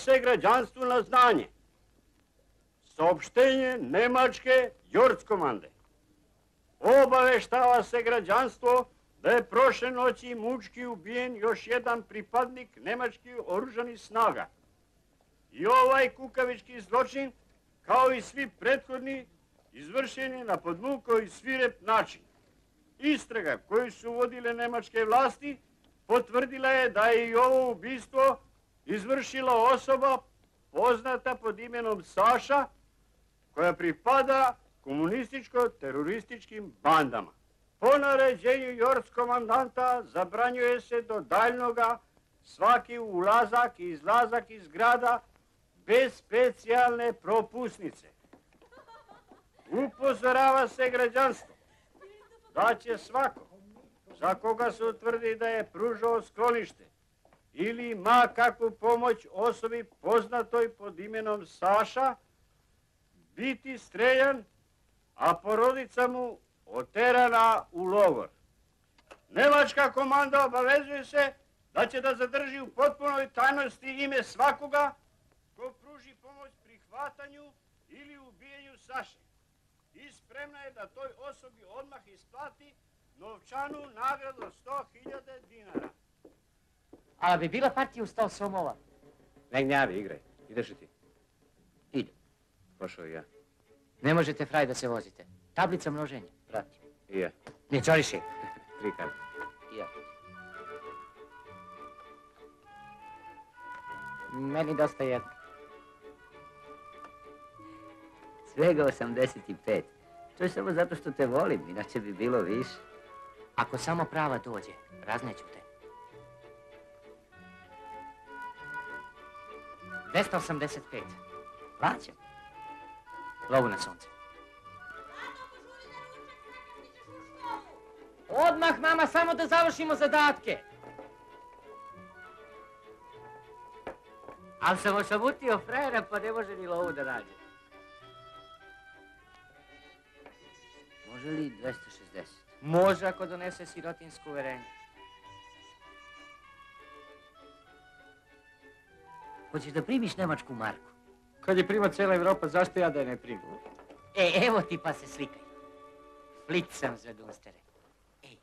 se građanstvu na znanje. Saopštenje Nemačke Jordskomande. Obaveštava se građanstvo da je prošle noći mučki ubijen još jedan pripadnik nemačkih oružanih snaga. I ovaj kukavički zločin, kao i svi prethodni, izvršen je na podmuko i svirep način. Istraga koju su vodile nemačke vlasti potvrdila je da je i ovo ubistvo izvršila osoba poznata pod imenom Saša, koja pripada komunističko-terorističkim bandama. Po naređenju Jords komandanta zabranjuje se do daljnoga svaki ulazak i izlazak iz grada bez specijalne propusnice. Upozorava se građanstvo da će svako za koga se utvrdi da je pružao sklonište ili ima kakvu pomoć osobi poznatoj pod imenom Saša, biti streljan, a porodica mu oterana u logor. Nemačka komanda obavezuje se da će da zadrži u potpunoj tajnosti ime svakoga ko pruži pomoć prihvatanju ili ubijenju Saše. I spremna je da toj osobi odmah isplati novčanu nagradu od 100.000 dinara. A bi bila partija u sto somova? Ne gnjavi, igraj. Ideš li ti? Idem. Pošao i ja. Ne možete fraj da se vozite. Tablica množenja. Prati. I ja. Ne čoriši. Tri karte. I ja. Meni dosta jedno. Svega 85. To je samo zato što te volim, inače bi bilo više. Ako samo prava dođe, razneću te. 285. Plaćam. Lovu na sunce. Odmah, mama, samo da završimo zadatke. Ali sam ošamutio frajera pa ne može ni lovu da nađe. Može li 260? Može ako donese sirotinsko uverenje. Hoćeš da primiš Nemačku marku? Kad je prima cijela Evropa, zašto ja da je ne primim? E, evo ti pa se slikaj. Flit sam za dustere. Ej,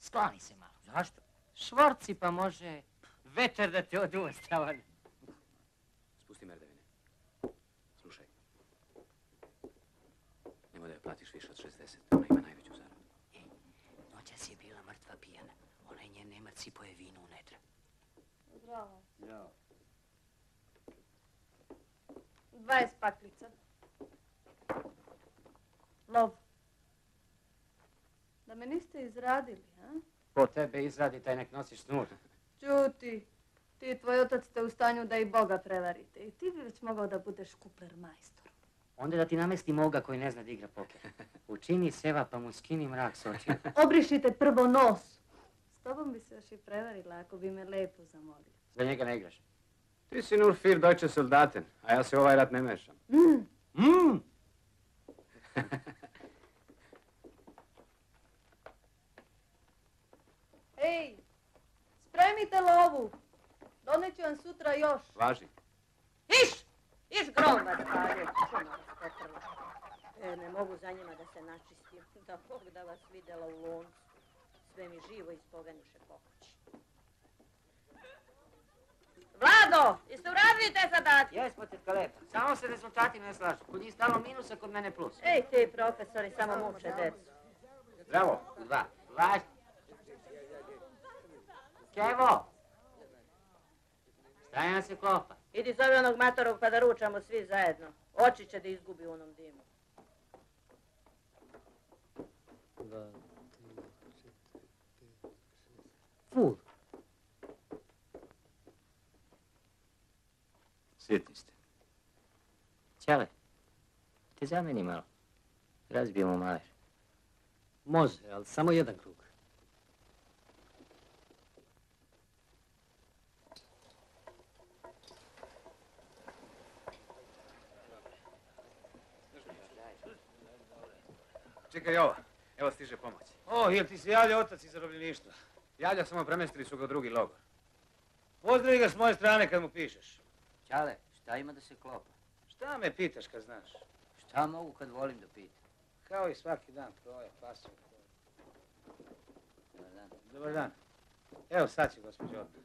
skloni se malo. Zašto? Švorci pa može vetar da te odustava. Spusti merdevine. Slušaj. Nemoj da je platiš više od 60. Ona ima najveću zaradu. Noćas je bila mrtva pijana. Onaj njen Nemac sipoje vino u nedra. Zdravo. Ja. 20 paklica. Lov. Da me niste izradili, a? Po tebe izradi taj nek nosiš snur. Čuti, ti i tvoj otac ste u stanju da i Boga prevarite. I ti bi već mogao da budeš kupler majstor. Onda da ti namesti moga koji ne zna da igra poker. Učini seva pa mu skini mrak s očima. Obrišite prvo nos. S tobom bi se još i prevarila ako bi me lepo zamolio. Za njega ne igraš. Ti si nur fir deutsche soldaten, a ja se ovaj rat ne mešam. Mm. Mm. Ej, spremite lovu. Doneću vam sutra još. Važi. Iš! Iš gromad, pare. E, ne mogu za njima da se načistim. Da Bog da vas vidjela u loncu. Sve mi živo iz poganjuše pokući. Vlado, jeste uradili te zadatke? Jesmo, tetka lepa. Samo se rezultati ne slažu. Kod njih stalno minusa, kod mene plus. Ej, ti profesori samo muče decu. Zdravo. Dva. Važi. Kevo! Stajan se klopa. Idi zove onog matorog pa da ručamo svi zajedno. Oči će da izgubi u onom dimu. Ful. Sjetni ste. Ćale, te zameni malo. Razbijemo maler. Može, ali samo jedan krug. Čekaj ovo. Evo stiže pomoć. O, jel ti se javlja otac iz zarobljeništva? Javlja samo premestili su ga u drugi logor. Pozdravi ga s moje strane kad mu pišeš. Čale, šta ima da se klopa? Šta me pitaš kad znaš? Šta mogu kad volim da pitam? Kao i svaki dan proje, pasu. Dobar dan. Dobar dan. Evo sad će gospođo odmah.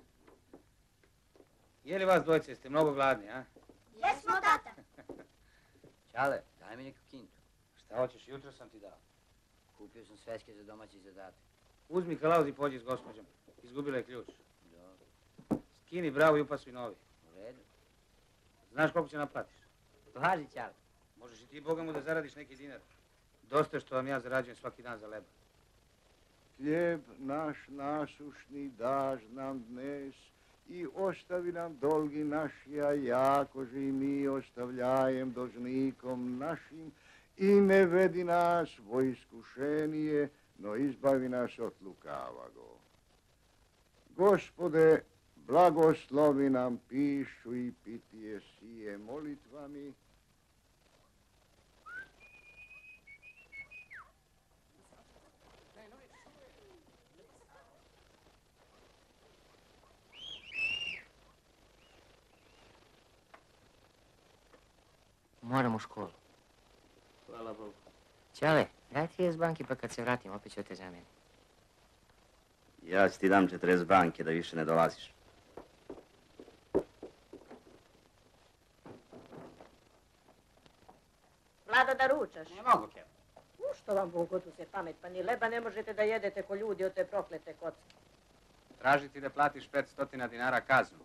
Je li vas dvojice, jeste mnogo gladni, a? Jesmo, tata. Čale, daj mi neku kintu. Šta hoćeš, jutro sam ti dao. Kupio sam sveske za domaći zadatak. Uzmi kalauz i pođi s gospođom. Izgubila je ključ. Dobro, Skini bravo i upasuj novi. u redu. Znaš koliko će naplatiš? Važi, čale. Možeš i ti, Boga mu, da zaradiš neki dinar. Dosta što vam ja zarađujem svaki dan za leba. Hljeb naš nasušni daž nam dnes i ostavi nam dolgi naši, a jakože i mi ostavljajem dožnikom našim i ne vedi nas vo iskušenije, no izbavi nas od lukavago. Gospode, blagoslovi nam pišu i pitije sije molitvami, Moram u školu. Hvala Bogu. Čale, daj ti iz banki pa kad se vratim opet ću te zamijeniti. Ja ti dam 40 banke da više ne dolaziš. Da ručaš. Ne mogu, Kev. U što vam Bog se pamet, pa ni leba ne možete da jedete ko ljudi od te proklete kocke. Traži ti da platiš 500 dinara kaznu.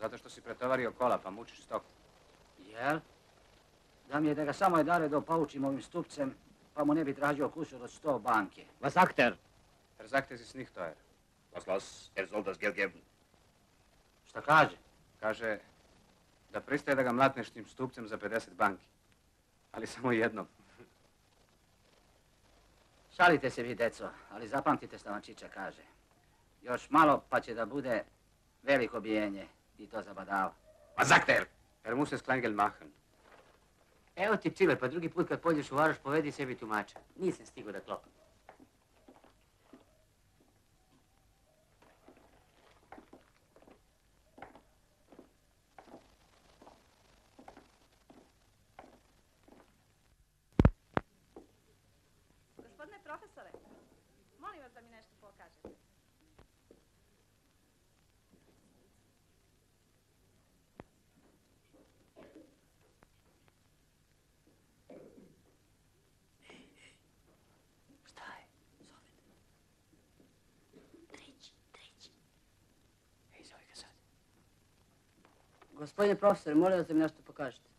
Zato što si pretovario kola pa mučiš stoku. Jel? Da mi je da ga samo je dare da paučim ovim stupcem, pa mu ne bi tražio kusur od sto banke. Was sagt er? Sagt, es ist nicht teuer. Was los? Er soll das Geld geben. Šta kaže? Kaže da pristaje da ga mlatneš tim stupcem za 50 banki. Ali samo jednom. Šalite se vi, deco, ali zapamtite šta vam Čiča kaže. Još malo pa će da bude veliko bijenje i to zabadava. Was sagt er? Er muss es Kleingeld machen. Evo ti pcile, pa drugi put kad pođeš u Varoš povedi sebi tumača. Nisam stigao da klopam. Gospodine profesore, molim vas da mi nešto pokažete. Šta je? Ej, zove ga sad. Gospodine profesore, molim vas da mi nešto pokažete.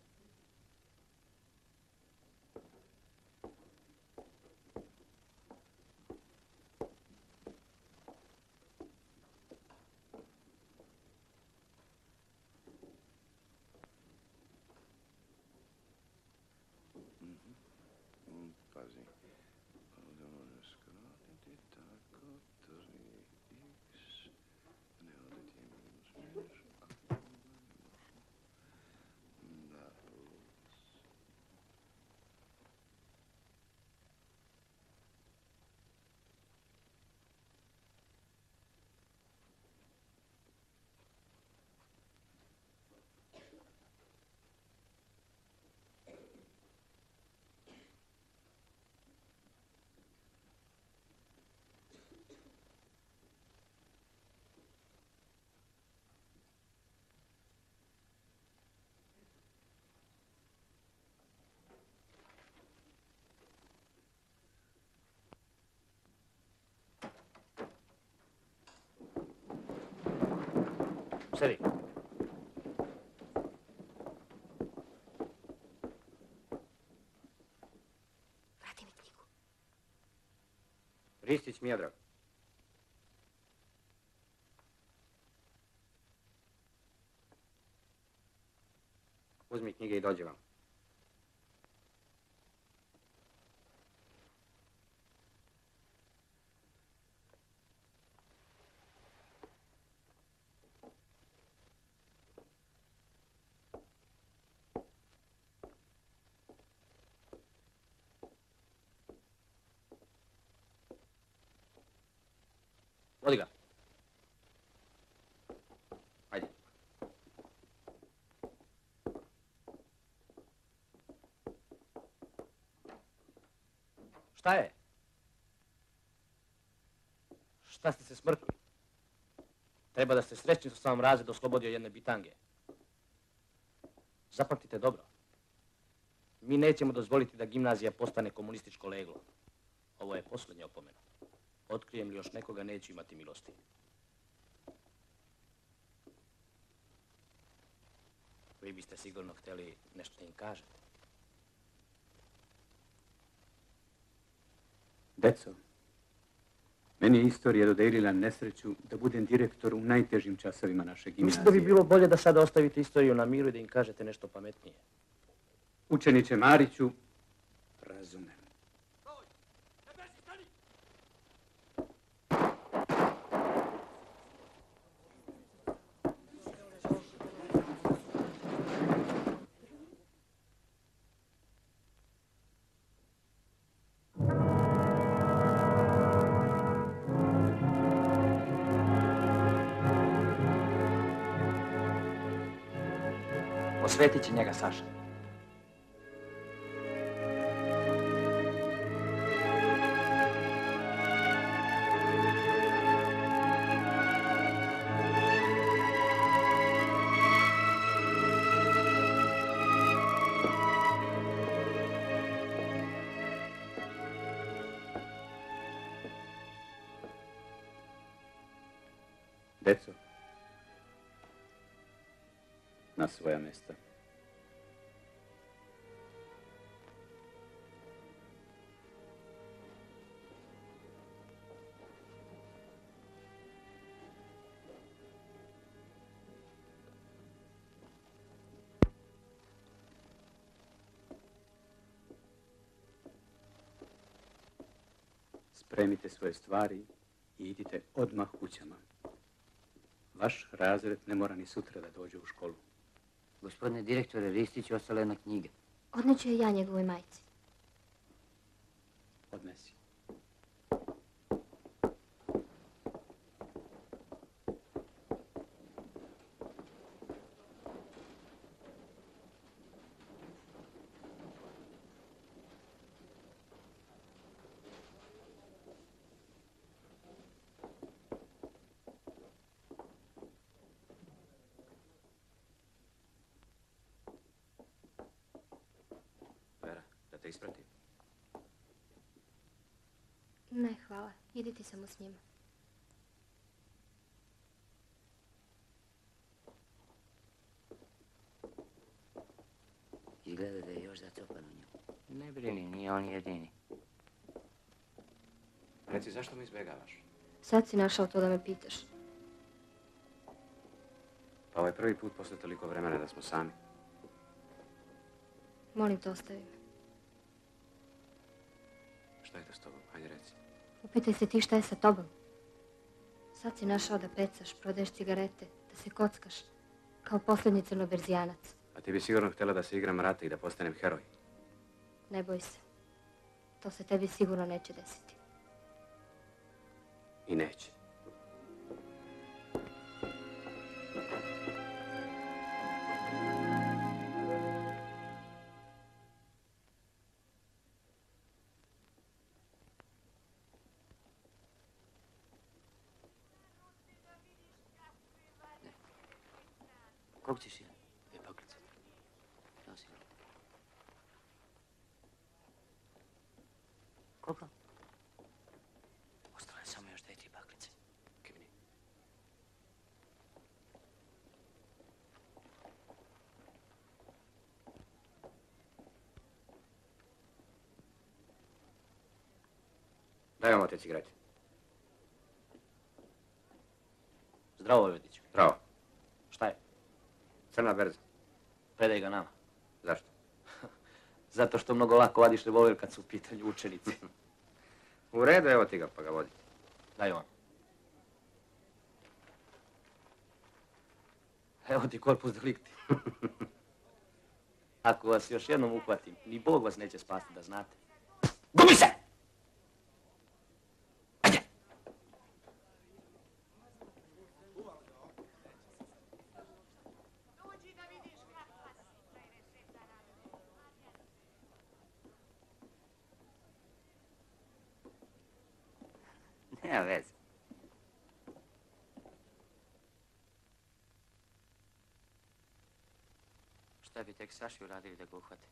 சரி Тридцать метров. Возьми книги и дайте вам. Odi ga. Ajde. Šta je? Šta ste se smrkli? Treba da ste srećni sa samom vam razred oslobodio jedne bitange. Zapamtite dobro. Mi nećemo dozvoliti da gimnazija postane komunističko leglo. Ovo je posljednja opomena. Otkrijem li još nekoga, neću imati milosti. Vi biste sigurno htjeli nešto da im kažete. Deco, meni je istorija dodelila nesreću da budem direktor u najtežim časovima naše gimnazije. Mislim da bi bilo bolje da sada ostavite istoriju na miru i da im kažete nešto pametnije. Učeniče Mariću, свети ти нега, Саша. Deco, na svoja. Spremite svoje stvari i idite odmah kućama. Vaš razred ne mora ni sutra da dođe u školu. Gospodine direktore, Ristić ostala jedna knjiga. Odneću je ja njegovoj majci. Odnesi. Vera, da te ispratim. Ne, Idite samo s njima. Izgleda da je još zacopan u nju. Ne brini, nije on jedini. Reci, zašto me izbjegavaš? Sad si našao to da me pitaš. Pa ovo je prvi put posle toliko vremena da smo sami. Molim te, ostavi me. Upitaj se ti šta je sa tobom. Sad si našao da pecaš, prodaješ cigarete, da se kockaš. Kao posljednji crnoberzijanac. A ti bi sigurno htjela da se igram rata i da postanem heroj. Ne boj se. To se tebi sigurno neće desiti. I neće. Kog ćeš jedan? E, poklicat. Nosi ga. Koliko? Ostalo je samo još dve, tri baklice. Kivni. Daj vam te cigarete. Zdravo, Vojvodiću. Bravo. Šta je? Crna berza. Predaj ga nama. Zašto? Zato što mnogo lako vadiš revolver kad su u pitanju učenici. U redu, evo ti ga, pa ga vodi. Daj on. Evo ti korpus delikti. Ako vas još jednom uhvatim, ni Bog vas neće spasti da znate. Gubi se! Nema veze. Šta bi tek Saši uradili da ga uhvate?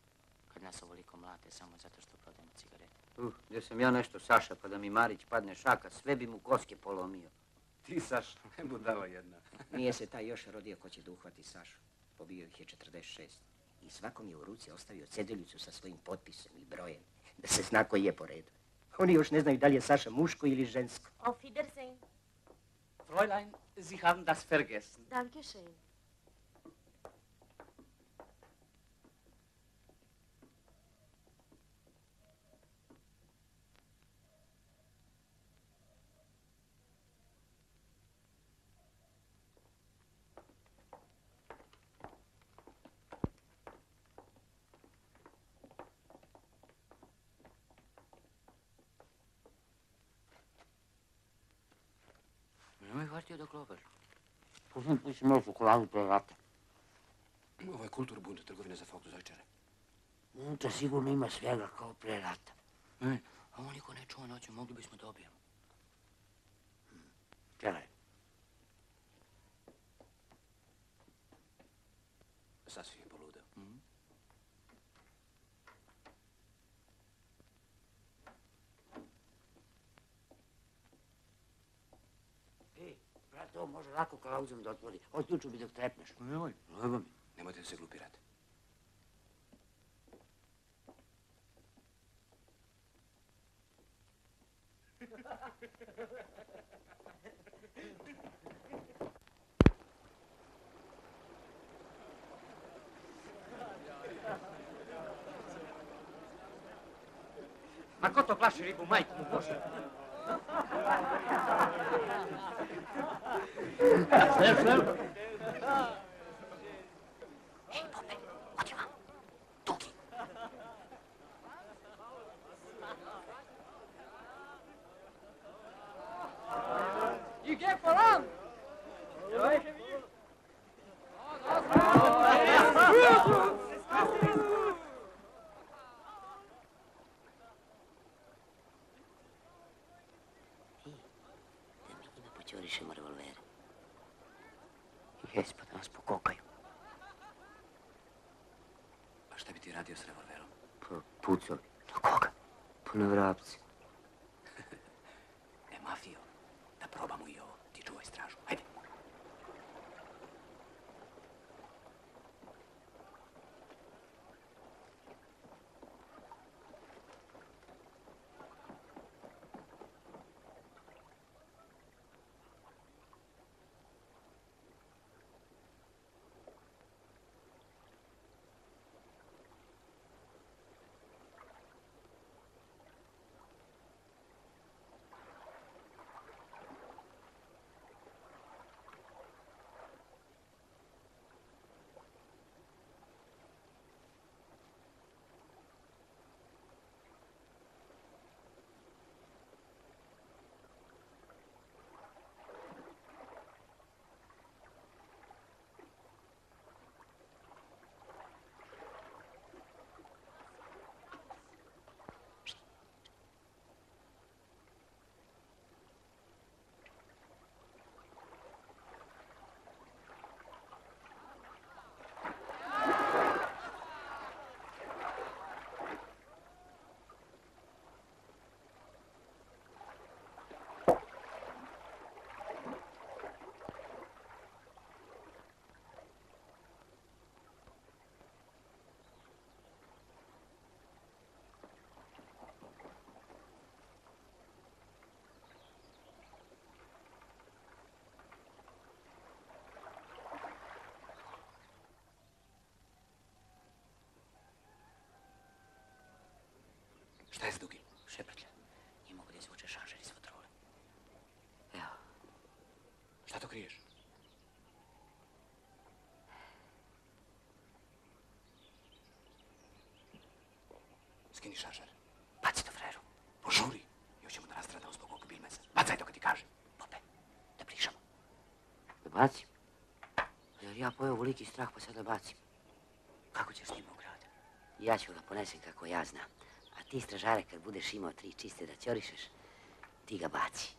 Kad nas ovoliko mlate samo zato što prodajemo cigarete. Uh, gdje sam ja nešto Saša pa da mi Marić padne šaka, sve bi mu koske polomio. Ti, Saš, ne budala jedna. Nije se taj još rodio ko će da uhvati Sašu. Pobio ih je 46. I svakom je u ruci ostavio cedeljicu sa svojim potpisom i brojem. Da se zna koji je po redu. Oni još ne znaju da li je Saša muško ili žensko. Auf Wiedersehen. Fräulein, Sie haben das vergessen. Danke dok lobaš. Pustim ti si malo čokoladu pre rata. Ovo je kulturbund trgovine za faktu zajčare. Unutra sigurno ima svega kao pre rata. E, a ovo niko ne čuva noću, mogli bismo dobijemo. Čelaj. Sasvim Ево, може лако каузум да отвори. Од ключу би да трепнеш. Па Немој. Леба ми. Немојте да се глупирате. Ma ko to plaši ribu, majku mu Bože? Step, step. Hey, puppet, what you want? Donkey. You get for him. Kriješ? Skini šašar. baci to freru. Požuri. Još ćemo da nastradamo zbog ovog bilmeza. Bacaj to kad ti kažem. Da pričamo. Da bacim? Jer ja pojeo veliki strah pa sad da bacim. Kako ćeš s njim u grad? Ja ću ga ponesem kako ja znam. A ti stražare kad budeš imao tri čiste da ćorišeš, ti ga baci.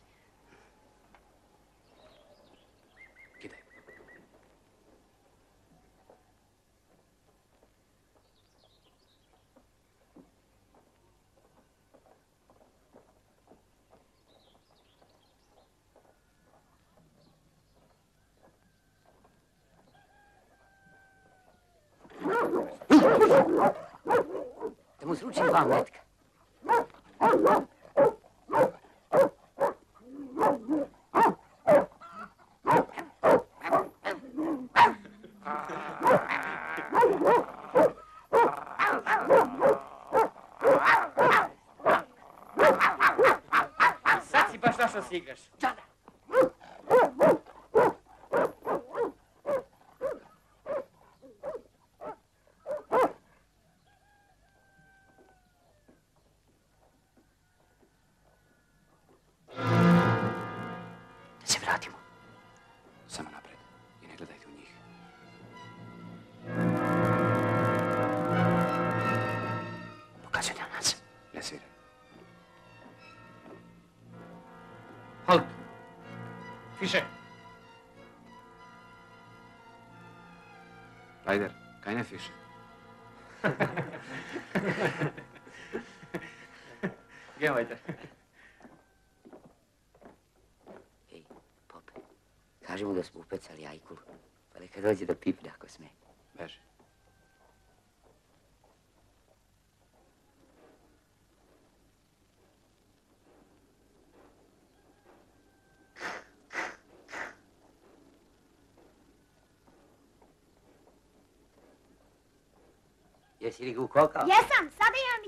Da mu fiše? Gemojte. Ej, Pope, kaži mu da smo upecali ajkulu, pa neka dođe da pipne ako sme. ირიგუ კოკა. Yes, I'm sorry, I'm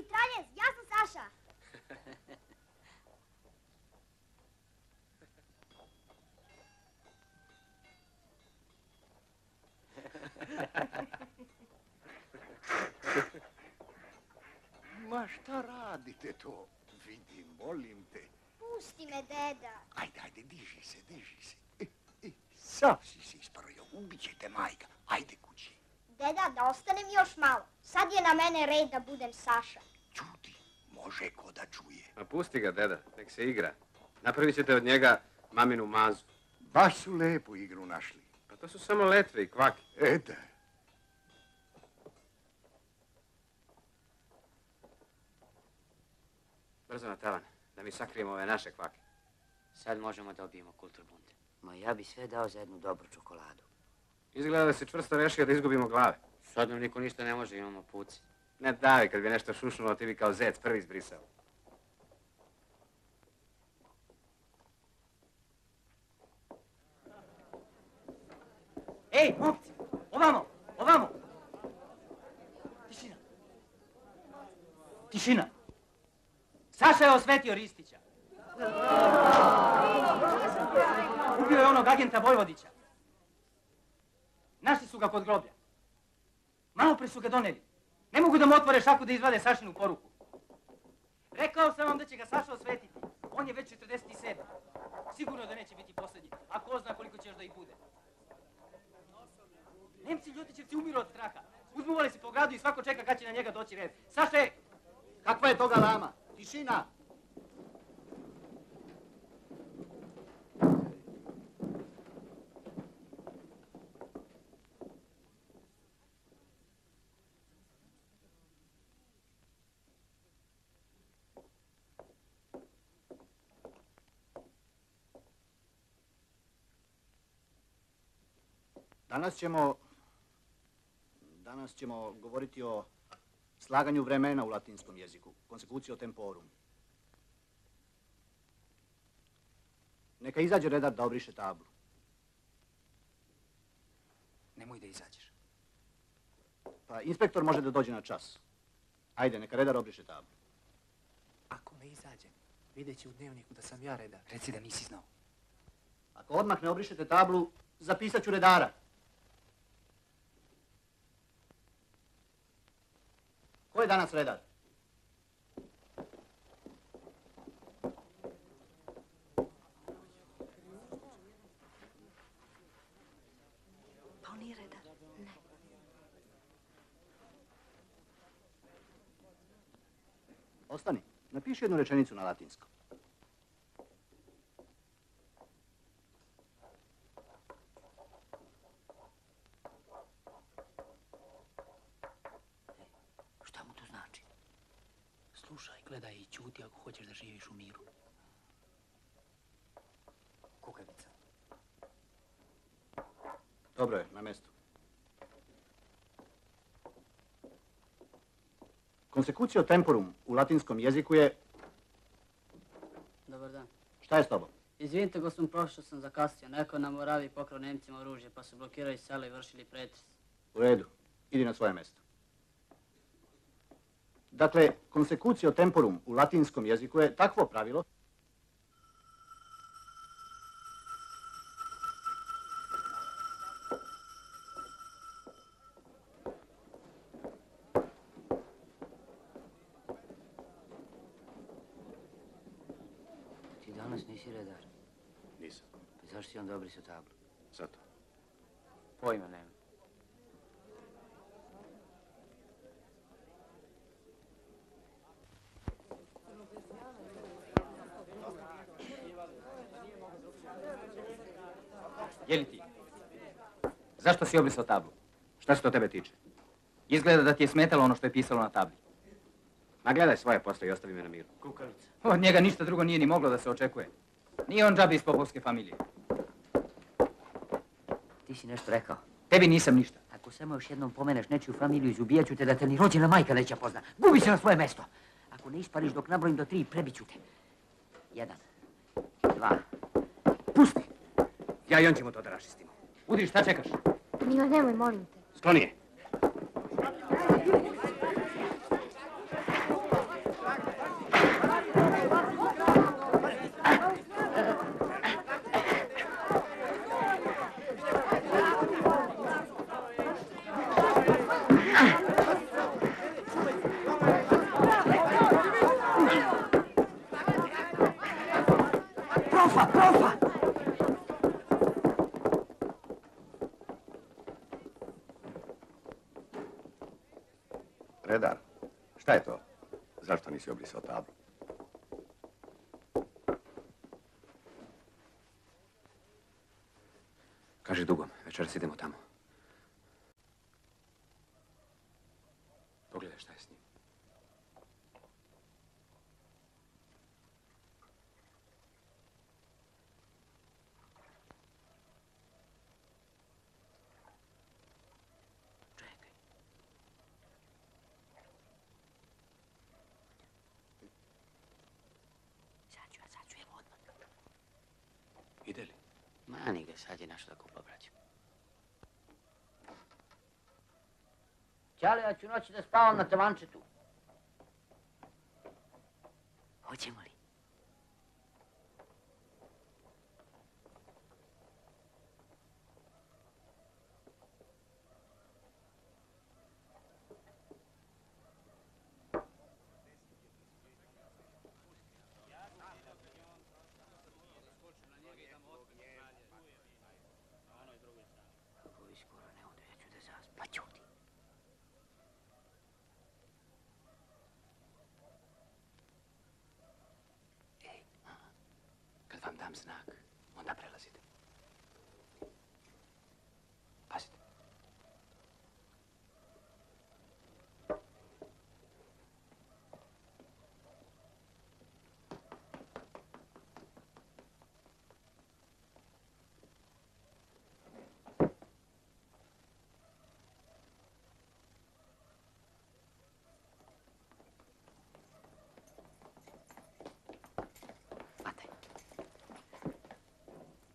mene red da budem Saša. Može ko da čuje. Ma pusti ga, deda, nek se igra. Napravit ćete od njega maminu mazu. Baš su lepu igru našli. Pa to su samo letve i kvaki. E da. Brzo na tavan, da mi sakrijemo ove naše kvake. Sad možemo da obijemo kulturbund. Ma ja bi sve dao za jednu dobru čokoladu. Izgleda da si čvrsto rešio da izgubimo glave. Sad nam niko ništa ne može, imamo puci. Ne davi, kad bi nešto šušnulo, ti bi kao zec prvi izbrisao. Ej, momci, ovamo, ovamo. Tišina. Tišina. Saša je osvetio Ristića. Ubio je onog agenta Vojvodića. Našli su ga kod groblja. Malo pre su ga doneli. Ne mogu da mu otvore šaku da izvade Sašinu poruku. Rekao sam vam da će ga Saša osvetiti. On je već 47. Sigurno da neće biti posljednji. A ko zna koliko će još da ih bude. Nemci Ljutićevci umiru od straha. Uzmuvali se po gradu i svako čeka kad će na njega doći red. Saše! Kakva je toga lama? Tišina! Danas ćemo... Danas ćemo govoriti o slaganju vremena u latinskom jeziku, konsekucio temporum. Neka izađe redar da obriše tablu. Nemoj da izađeš. Pa inspektor može da dođe na čas. Ajde, neka redar obriše tablu. Ako ne izađem, vidjet će u dnevniku da sam ja redar. Reci da nisi znao. Ako odmah ne obrišete tablu, zapisat ću redara. Ko je danas redar? Pa on nije redar. Ne. Ostani, napiši jednu rečenicu na latinskom. Šta mu to znači? Slušaj, gledaj i hoćeš da živiš u miru. Kukavica. Dobro je, na mjestu. Consecutio temporum u latinskom jeziku je... Dobar dan. Šta je s tobom? Izvinite, gospodin profesor, sam zakasnio. Neko na Moravi pokrao Nemcima oružje, pa su blokirali selo i vršili pretres. U redu. Idi na svoje mjesto. Dakle, consecutio temporum u latinskom jeziku je takvo pravilo Ti danas nisi redar. Nisam. Pa zašto si onda obrisao tablu? Zato. Pojma nema. Je li ti? Zašto si obrisao tablu? Šta se to tebe tiče? Izgleda da ti je smetalo ono što je pisalo na tabli. Ma gledaj svoje posle i ostavi me na miru. Kukavica. Od njega ništa drugo nije ni moglo da se očekuje. Nije on džabi iz popovske familije. Ti si nešto rekao. Tebi nisam ništa. Ako samo još jednom pomeneš nečiju familiju, izubijat ću te da te ni rođena majka neće pozna. Gubi se na svoje mesto. Ako ne ispariš dok nabrojim do tri, prebit ću te. Jedan, dva, Pusti! Ja i on ćemo to da raščistimo. Udri, šta čekaš? Mila, nemoj, molim te. Skloni je. Profa, profa! Redar, šta je to? Zašto nisi obrisao tablu? Kaži dugom, večeras idemo tamo. Mani ga, sad je našla kupa, braću. Ćale, ja ću noći da spavam na tavančetu. Hoćemo li?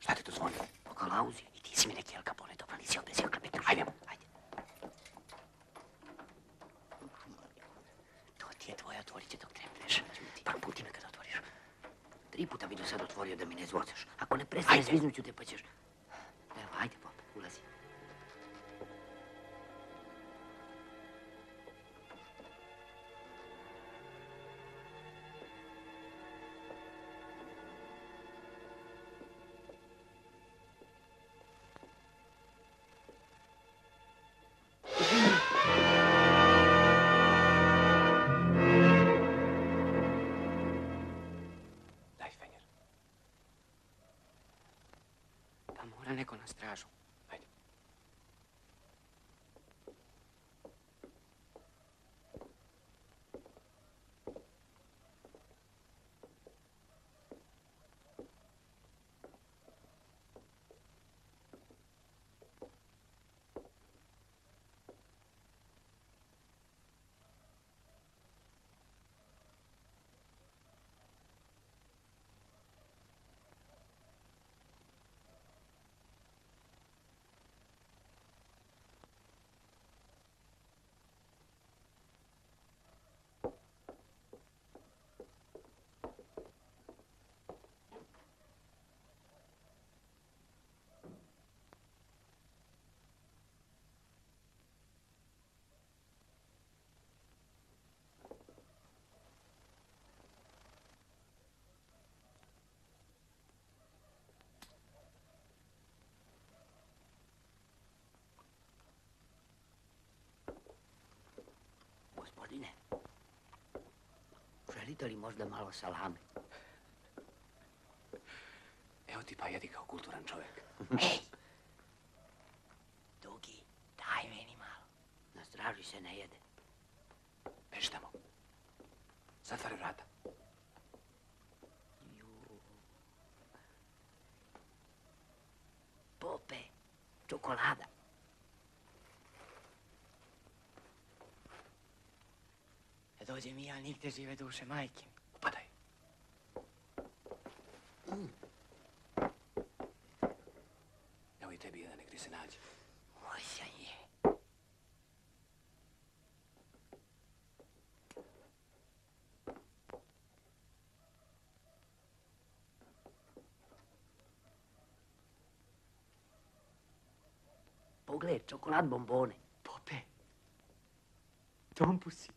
Šta ti to zvoni? Po kalauzi i ti si mi neki Al Capone, dobro nisi obezio klepetu. Ajde. Ajde. To ti je tvoje, otvorit će dok trepneš. Par puti me kad otvoriš. Tri puta bi do sad otvorio da mi ne zvocaš. Ako ne prestane, zviznut ću te pa ćeš... Gospodine, želite li možda malo salame? Evo ti pa jedi kao kulturan čovjek. Ej! Dugi, daj meni malo. Na straži se ne jede. Beži tamo. Zatvori vrata. Dođem i ja nigde žive duše majke. Padaj. Evo i tebi jedan, nek ti se nađe. Moja je. Pogled, čokolad bombone. Pope. Tompusi. E,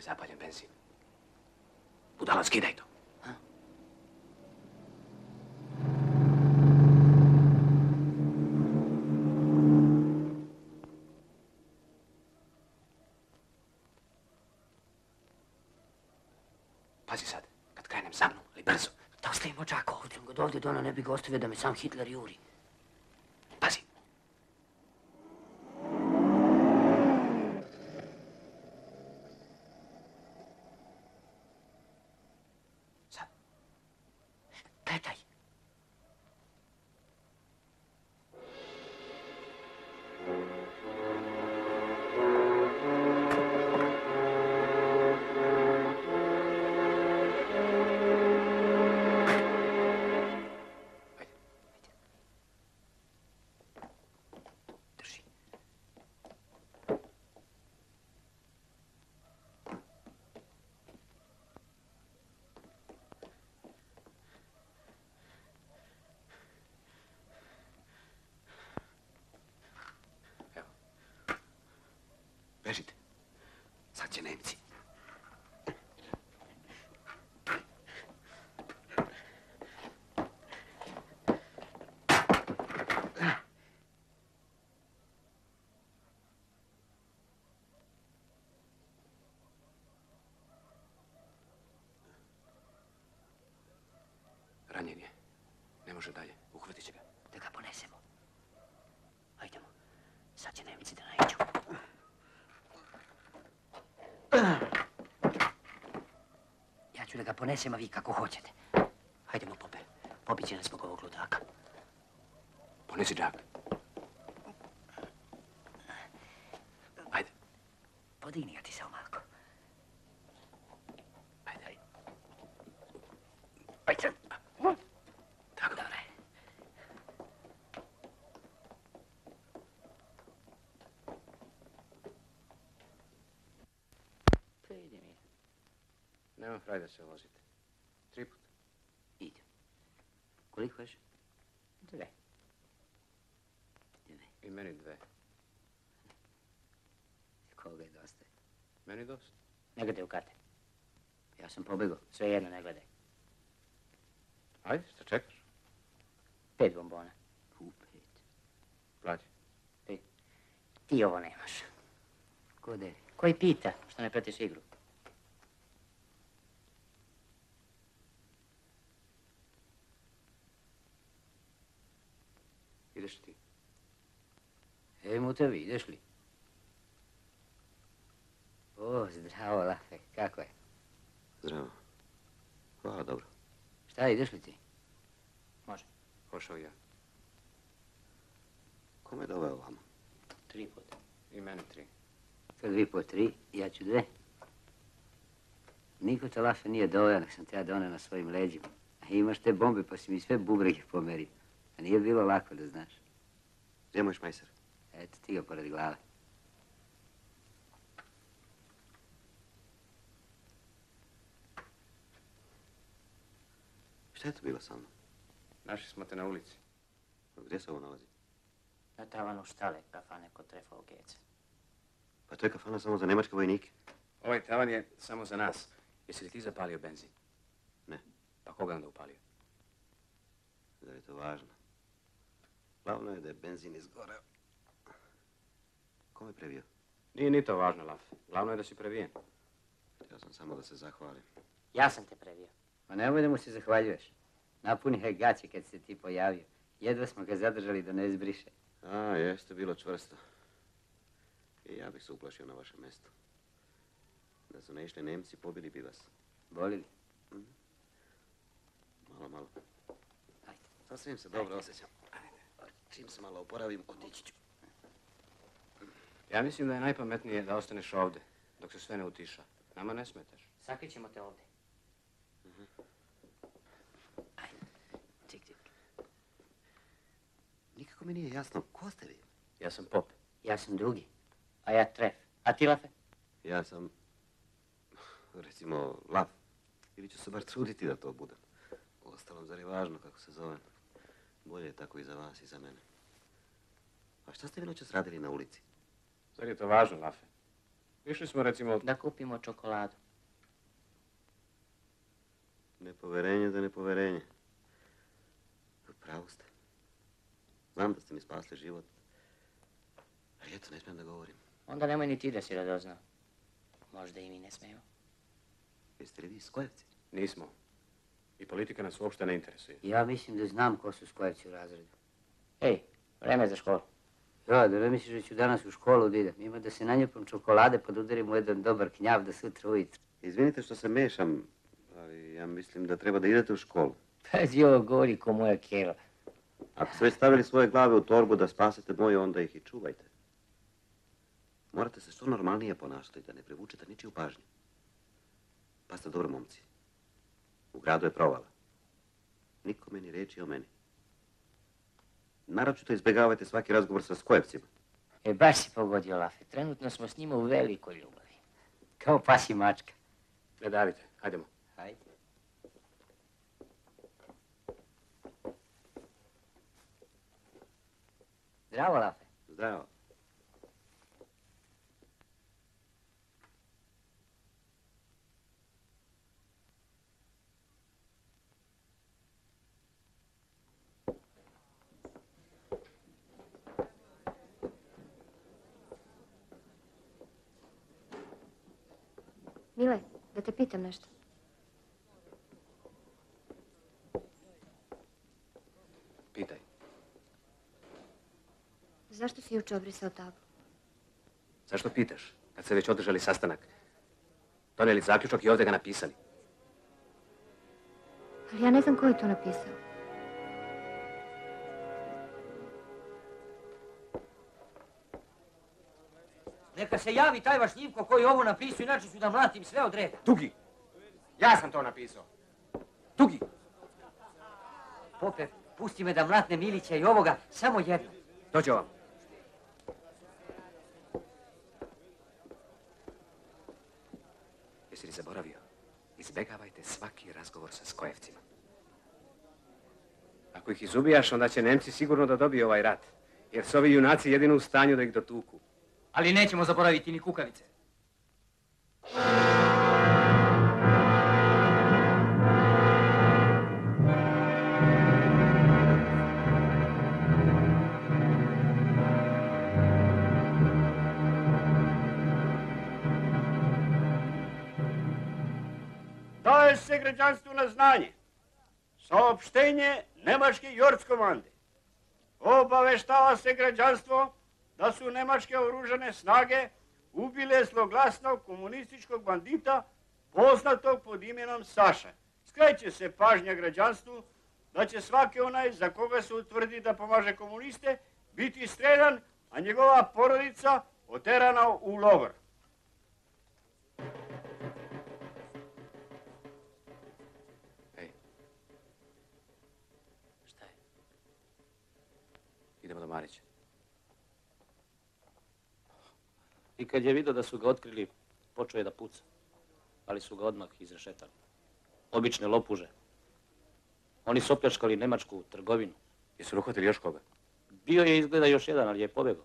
je zapaljen benzin. Budala, skidaj to. Pazi sad, kad krenem za mnom, ali brzo. Da ostavimo čaka ovdje, on ga ovdje dono ne bi ga ostavio da me sam Hitler juri. Ga ponesem, a vi kako hoćete. Hajdemo, Pope. Pobit će nas zbog ovog ludaka. Ponesi džak. Podigni ga ti samo malko. Ajde. Ajde sad. Tako. Dobre. Pa idi mi. Da se vozite. Tri put. Ide. Koliko još? Dve. I meni dve. Koga je dosta? Meni dosta. Ne gledaj u karte. Ja sam pobegao. Sve jedno ne gledaj. Ajde, šta čekaš? Pet bombona. Plati. Ti ovo nemaš. Ko deri? Koji pita što ne pratiš igru? Ideš ti. Ej, mu tebi, ideš li? O, zdravo, Lafe, kako je? Zdravo. Hvala, dobro. Šta, ideš li ti? Pošao ja. Kome je doveo vamo? Tri puta. I mene tri. To dvi po tri, ja ću dve. Niko te Lafe nije doveo, nek sam te ja doneo na svojim leđima. A imaš te bombe, pa si mi sve bubrege pomerio. A nije bilo lako da znaš. Moj šmajser? Eto, ti ga pored glave. Šta je to bilo sa mnom? Našli smo te na ulici. Gdje se ovo nalazi? Na tavanu štale, kafane kod trefa u Gece. Pa to je kafana samo za nemačke vojnike. Ovaj tavan je samo za nas. Jesi li ti zapalio benzin? Ne. Pa koga onda upalio? Zar je to važno? Glavno je da je benzin izgoreo. Kome je previo? Nije ni to važno, Laf. Glavno je da si previjen. Htio sam samo da se zahvalim. Ja sam te previo. Ma nemoj da mu se zahvaljuješ. Napuni je gaće kad se ti pojavio. Jedva smo ga zadržali da ne izbriše. A, jeste bilo čvrsto. I ja bih se uplašio na vašem mjestu. Da su ne išli Nemci, pobili bi vas. Bolili? Malo, malo. Sasvim se dobro osjećam. Čim se malo oporavim, otići ću. Ja mislim da je najpametnije da ostaneš ovdje, dok se sve ne utiša. Nama ne smetaš. Sakrićemo te ovdje. Nikako mi nije jasno, ko ste vi? Ja sam pop. Ja sam drugi. A ja tref. A ti, Lafe? Ja sam, recimo, lav. Ili ću se bar truditi da to budem. Ostalom, zar je važno kako se zovem? Bolje je tako i za vas i za mene. A šta ste vi noćas radili na ulici? Zar je to važno, Lafe? Išli smo, recimo... Da kupimo čokoladu. Nepoverenje za nepoverenje. Pravo ste. Znam da ste mi spasli život. Ali eto, ne smijem da govorim. Onda nemoj ni ti da si radoznao. Možda i mi ne smeju. Jeste li vi skojevci? Nismo. I politika nas uopšte ne interesuje. Ja mislim da znam ko su skojevci u razredu. Ej, vreme je za školu. Da ne misliš da ću danas u školu da idem. Ima da se nanjepam čokolade pa da udarim u jedan dobar knjav da sutra ujutro. Izvinite što se mešam, ali ja mislim da treba da idete u školu. Pazi ovo govori ko moja keva. Ako ste već stavili svoje glave u torbu da spasete moje, onda ih i čuvajte. Morate se što normalnije ponašati da ne privučete ničiju pažnju. Pa ste dobro, momci. U gradu je provala. Nikome ni reći o meni. Naročito izbjegavajte svaki razgovor sa skojevcima. E, baš si pogodio, Lafe. Trenutno smo s njima u velikoj ljubavi. Kao pas i mačka. Ne davite, hajdemo. Hajde. Zdravo, Lafe. Zdravo. Mile, da te pitam nešto. Pitaj. Zašto si juče obrisao tablu? Zašto pitaš? Kad ste već održali sastanak. Donijeli zaključak i ovdje ga napisali. Ali ja ne znam ko je to napisao. Neka se javi taj vaš Njivko koji ovo napisao, inače ću da mlatim sve od reda. Dugi! Ja sam to napisao. Dugi! Pope, pusti me da mlatne Milića i ovoga, samo jedno. Dođe vam. Jesi li zaboravio? Izbjegavajte svaki razgovor sa skojevcima. Ako ih izubijaš, onda će Nemci sigurno da dobiju ovaj rat. Jer su ovi junaci jedino u stanju da ih dotuku. Ali nećemo zaboraviti ni kukavice. Daje se građanstvu na znanje. Saopštenje Nemačke jortske komande. Obaveštava se građanstvo da su nemačke oružane snage ubile zloglasnog komunističkog bandita poznatog pod imenom Saša. Skreće se pažnja građanstvu da će svaki onaj za koga se utvrdi da pomaže komuniste biti streljan, a njegova porodica oterana u logor. Idemo do Marića. I kad je vidio da su ga otkrili, počeo je da puca. Ali su ga odmah izrešetali. Obične lopuže. Oni su opljačkali nemačku trgovinu. Jesu uhvatili još koga? Bio je izgleda još jedan, ali je pobjegao.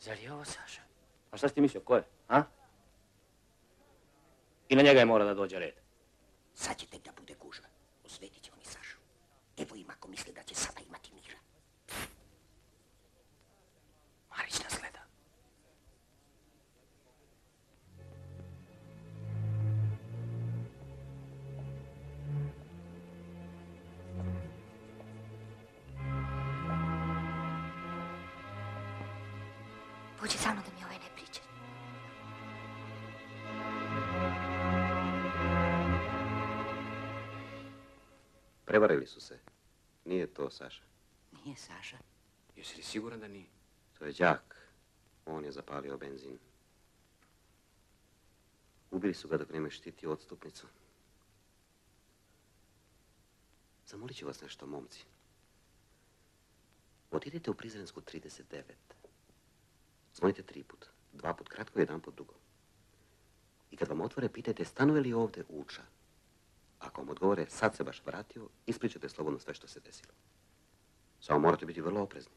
Zar je ovo Saša? A šta si ti mislio, ko je, a? I na njega je mora da dođe red. Sad će tek da bude gužva. Osvetit će oni Sašu. Evo im ako misle da će sada Prevarili su se. Nije to Saša. Nije Saša. Jesi li siguran da nije? To je đak. On je zapalio benzin. Ubili su ga dok nema štitio odstupnicu. Zamolit ću vas nešto, momci. Otidite u Prizrensku 39. Zvonite tri put. Dva put kratko, jedan put dugo. I kad vam otvore, pitajte stanuje li ovdje Uča. Ako vam odgovore, sad se baš vratio, ispričajte slobodno sve što se desilo. Samo morate biti vrlo oprezni.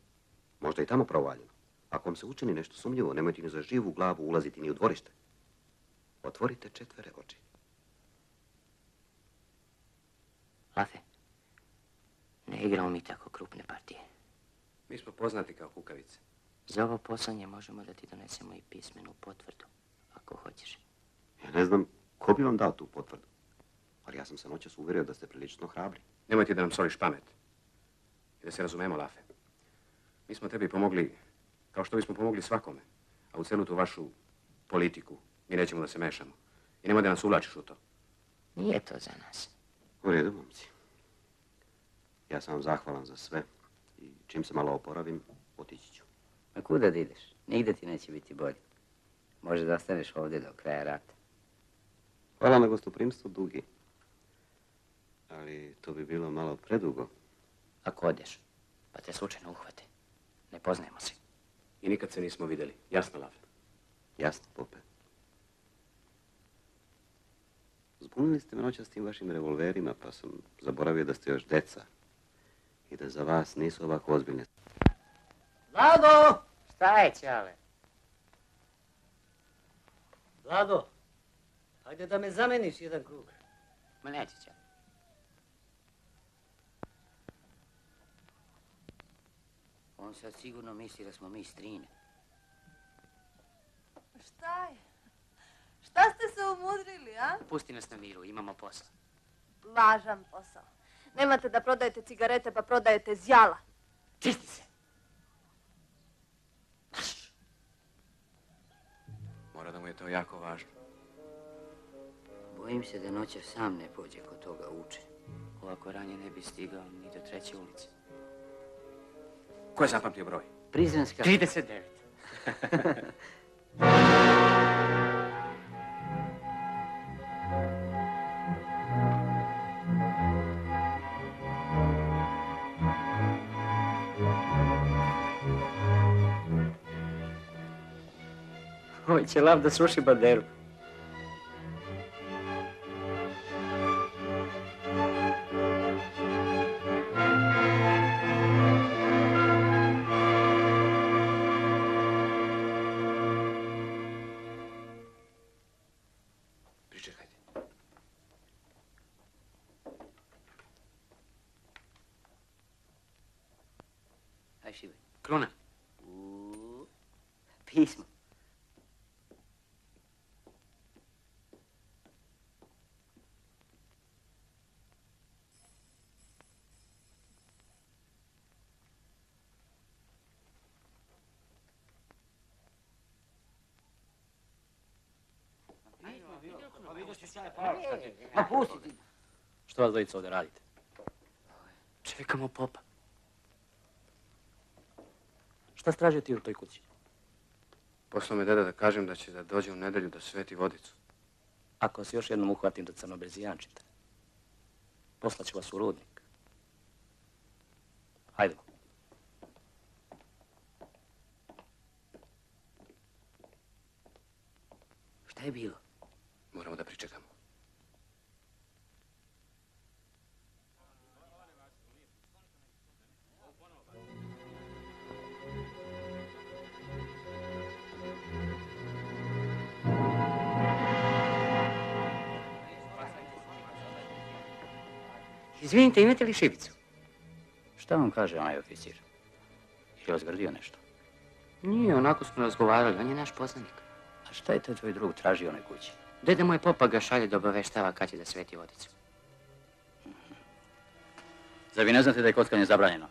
Možda i tamo provaljeno. Ako vam se učini nešto sumnjivo, nemojte ni za živu glavu ulaziti ni u dvorište. Otvorite četvere oči. Lafe, ne igramo mi tako krupne partije. Mi smo poznati kao kukavice. Za ovo poslanje možemo da ti donesemo i pismenu potvrdu, ako hoćeš. Ja ne znam ko bi vam dao tu potvrdu. Ali ja sam se noćas uvjerio da ste prilično hrabri. Nemojte da nam soliš pamet. I da se razumemo, Lafe. Mi smo tebi pomogli kao što bismo pomogli svakome. A u celu tu vašu politiku mi nećemo da se mešamo. I nemoj da nas uvlačiš u to. Nije to za nas. U redu, momci. Ja sam vam zahvalan za sve i čim se malo oporavim, otići ću. Ma kuda da ideš? Nigde ti neće biti bolje. Može da ostaneš ovdje do kraja rata. Hvala na gostoprimstvu, Dugi. Ali to bi bilo malo predugo. Ako odeš, pa te slučajno uhvate. Ne poznajemo se. I nikad se nismo vidjeli. Jasno, Lafe? Jasno, Pope. Zbunili ste me noćas s tim vašim revolverima, pa sam zaboravio da ste još deca. I da za vas nisu ovako ozbiljne. Vlado! Šta je, Ćale? Vlado, hajde da me zameniš jedan krug. Ma neće, Ćale. On sad sigurno misli da smo mi strine. Šta je? Šta ste se umudrili, a? Pusti nas na miru, imamo posla. Važan posao. Nemate da prodajete cigarete, pa prodajete zjala. Čisti se! Mora da mu je to jako važno. Bojim se da noća sam ne pođe kod toga uče. Ovako ranje ne bi stigao ni do treće ulice. Ko je zapamtio broj? Prizrenska... 39. Ovaj će lav da sruši banderu. Ma pusti ti. Što vas dvojica ovdje radite? Čekamo popa. Šta straže ti u toj kući? Poslao me deda da kažem da će da dođe u nedelju da sveti vodicu. Ako se još jednom uhvatim da crnobrzijančite, poslaću vas u rudnik. Hajde. Šta je bilo? Moramo da pričekamo. Izvinite, imate li šibicu? Šta vam kaže onaj oficir? Je ozgrdio nešto? Nije, onako smo razgovarali, on je naš poznanik. A šta je to tvoj drug tražio onoj kući? Dede moj popa ga šalje da obaveštava kad će da sveti vodicu. Zar vi ne znate da je kockanje zabranjeno?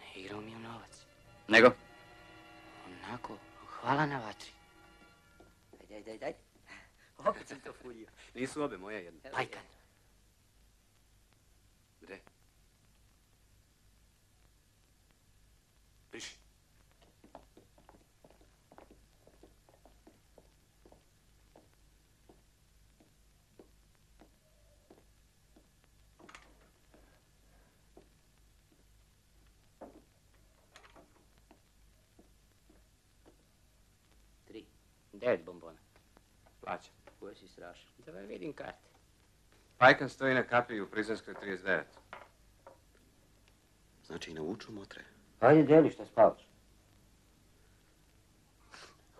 Ne igrao mi u novac. Nego? Onako, hvala na vatri. Daj, daj, daj. Opet sam to fulio. Nisu obe moje jedne. Pajkan. Devet bombona. Plaća. Koje si strašan. Da vam vidim karte. Pajkan stoji na kapiji u Prizrenskoj 39. Znači i navuču motre. Ajde, deli šta spavaš.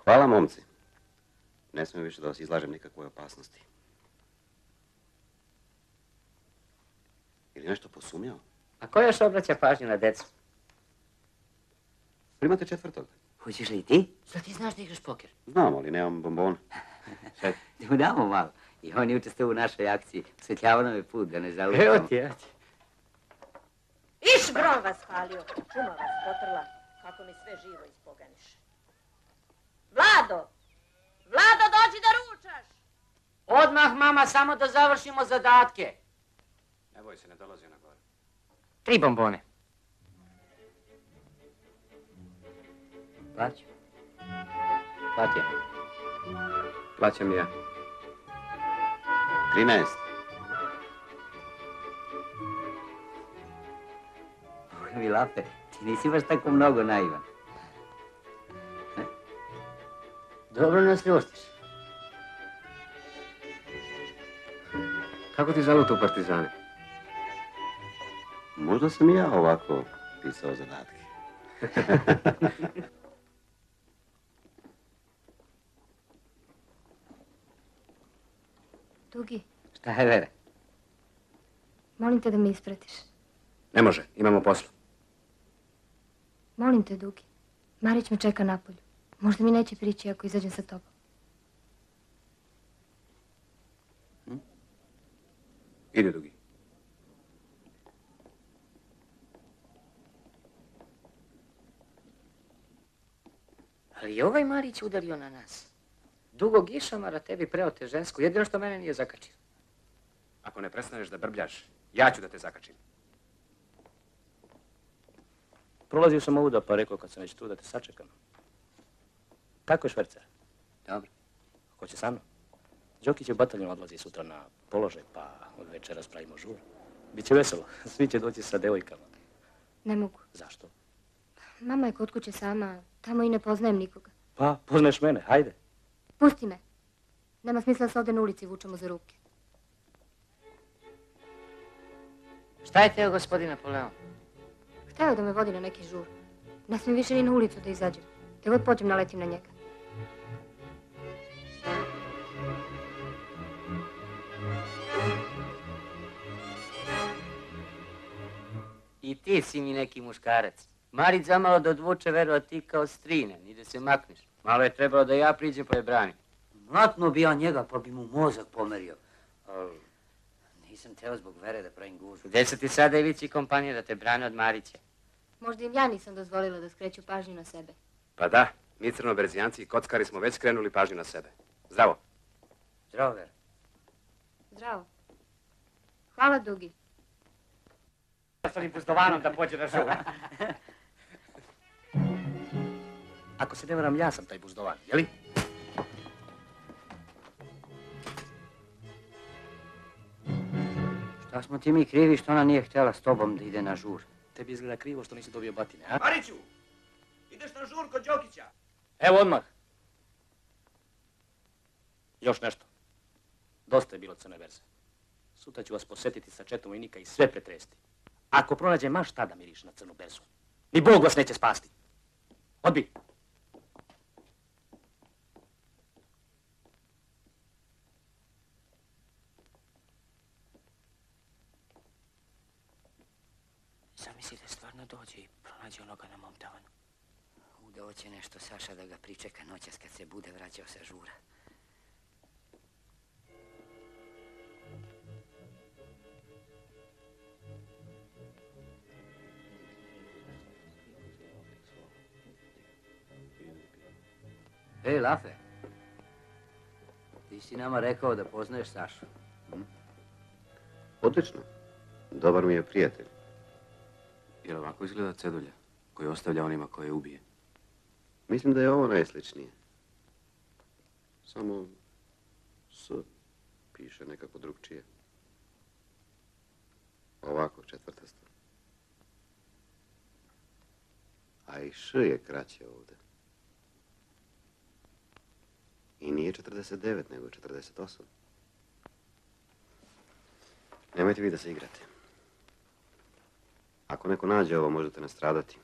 Hvala, momci. Ne smijem više da vas izlažem nikakvoj opasnosti. Ili nešto posumnjao? A ko još obraća pažnju na decu? Primate četvrtog. Hoćeš li i ti? Šta ti znaš da igraš poker? Znam, ali nemam bombona. Sad, Da mu damo malo. I on je učestvovao u našoj akciji. Osvetljavao nam je put, da ne zalutamo. Evo ti, evo ti. Iš grom vas palio, čuma vas potrla, kako mi sve živo ispoganiše. Vlado! Vlado, dođi da ručaš! Odmah, mama, samo da završimo zadatke. Ne boj se, ne dolazi na gore. Tri bombone. Plaću. Platja. Plaćam i ja. 13. Boga mi lape, ti nisi baš tako mnogo naivan. Dobro nas ljuštiš. Kako ti zaluta u partizane? Možda sam i ja ovako pisao zadatke. Dugi, Šta je, Vere? molim te da me ispratiš. Ne može, imamo poslu. Molim te, Dugi. Marić me čeka napolju. Možda mi neće prići ako izađem sa tobom. Ide, Dugi. Ali je ovaj Marić udario na nas. Dugo gišamara tebi preote žensku, jedino što mene nije zakačio. Ako ne prestaneš da brbljaš, ja ću da te zakačim. Prolazio sam ovuda pa rekao kad sam već tu da te sačekam. Kako je švercer? Dobro. Ko će sa mnom? Đokić je bataljon odlazi sutra na položaj, pa od večeras pravimo žur. Biće veselo, svi će doći sa devojkama. Ne mogu. Zašto? Mama je kod kuće sama, tamo i ne poznajem nikoga. Pa, poznaješ mene, hajde. Pusti me. Nema smisla da se ovdje na ulici vučemo za ruke. Šta je teo gospodin Napoleon? Hteo da me vodi na neki žur. Ne smijem više ni na ulicu da izađem. Te god pođem naletim na njega. I ti si mi neki muškarac. Marić zamalo da odvuče veru, a ti kao strine, ni da se makneš. Malo je trebalo da ja priđem pa je branim. Mlatno bi ja njega pa bi mu mozak pomerio. Nisam teo zbog vere da pravim gužu. Gde su ti sada Ivić i kompanija da te brane od Marića? Možda im ja nisam dozvolila da skreću pažnju na sebe. Pa da, mi crnoberzijanci i kockari smo već skrenuli pažnju na sebe. Zdravo. Zdravo, Vera. Zdravo. Hvala, Dugi. S onim puzdovanom da pođe na žur. Ako se ne varam, ja sam taj buzdovan, jeli? Šta smo ti mi krivi što ona nije htjela s tobom da ide na žur? Tebi izgleda krivo što nisi dobio batine, a? Mariću, ideš na žur kod Đokića. Evo odmah. Još nešto. Dosta je bilo crne berze. Sutra ću vas posjetiti sa četom vojnika i sve pretresti. Ako pronađe maš tada miriš na crnu berzu. Ni Bog vas neće spasti. Odbi. Zamisli da stvarno dođe i pronađe onoga na mom tavanu. Udao će nešto Saša da ga pričeka noćas kad se bude vraćao sa žura. Ej, Lafe. Ti si nama rekao da poznaješ Sašu. Odlično. Dobar mi je prijatelj. Jel ovako izgleda cedulja koju ostavlja onima koje ubije? Mislim da je ovo najsličnije. Samo S piše nekako drugčije. Ovako četvrtasto. A i Š je kraće ovdje. I nije 49, nego 48. Nemojte vi da se igrate. Ako neko nađe ovo, možete nastradati.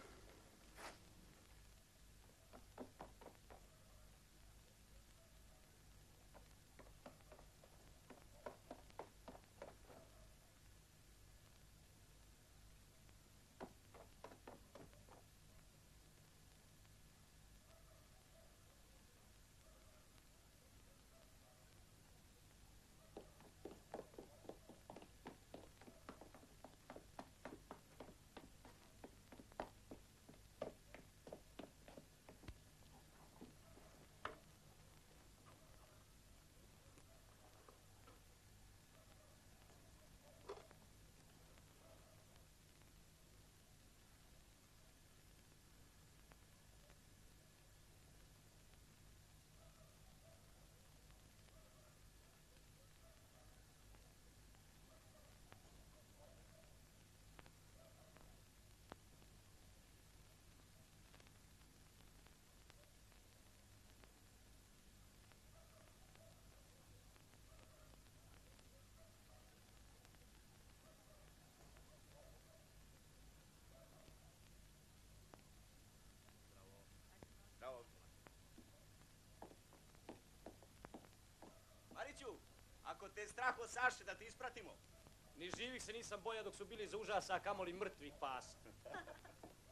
Mariću, ako te strah od Saše da ti ispratimo. Ni živih se nisam boja dok su bili za užasa, a kamoli mrtvih pasa.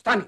Stani!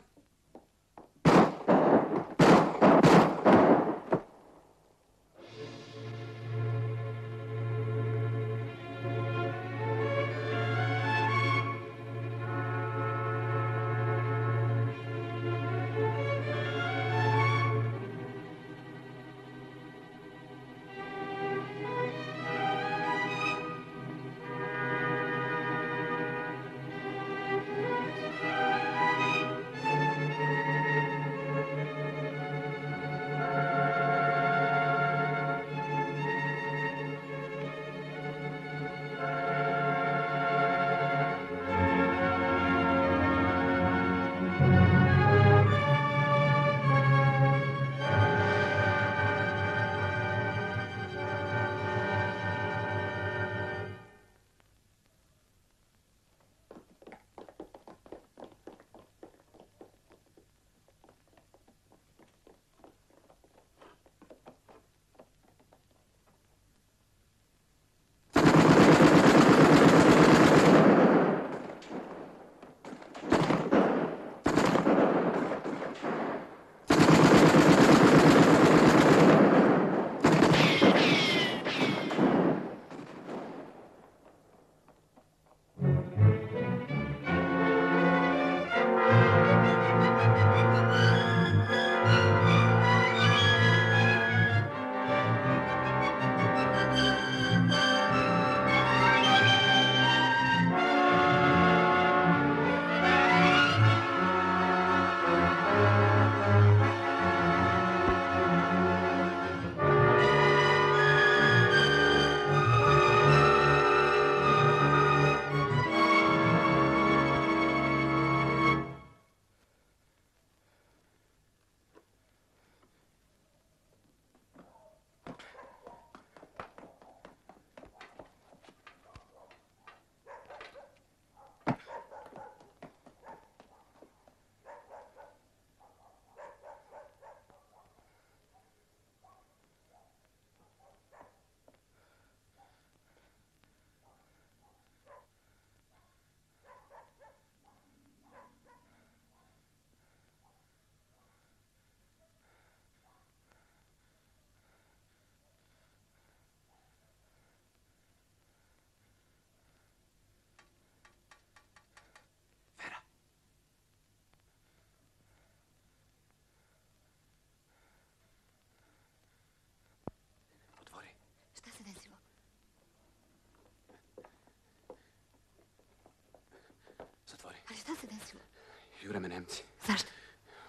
Jure me Nemci. Zašto?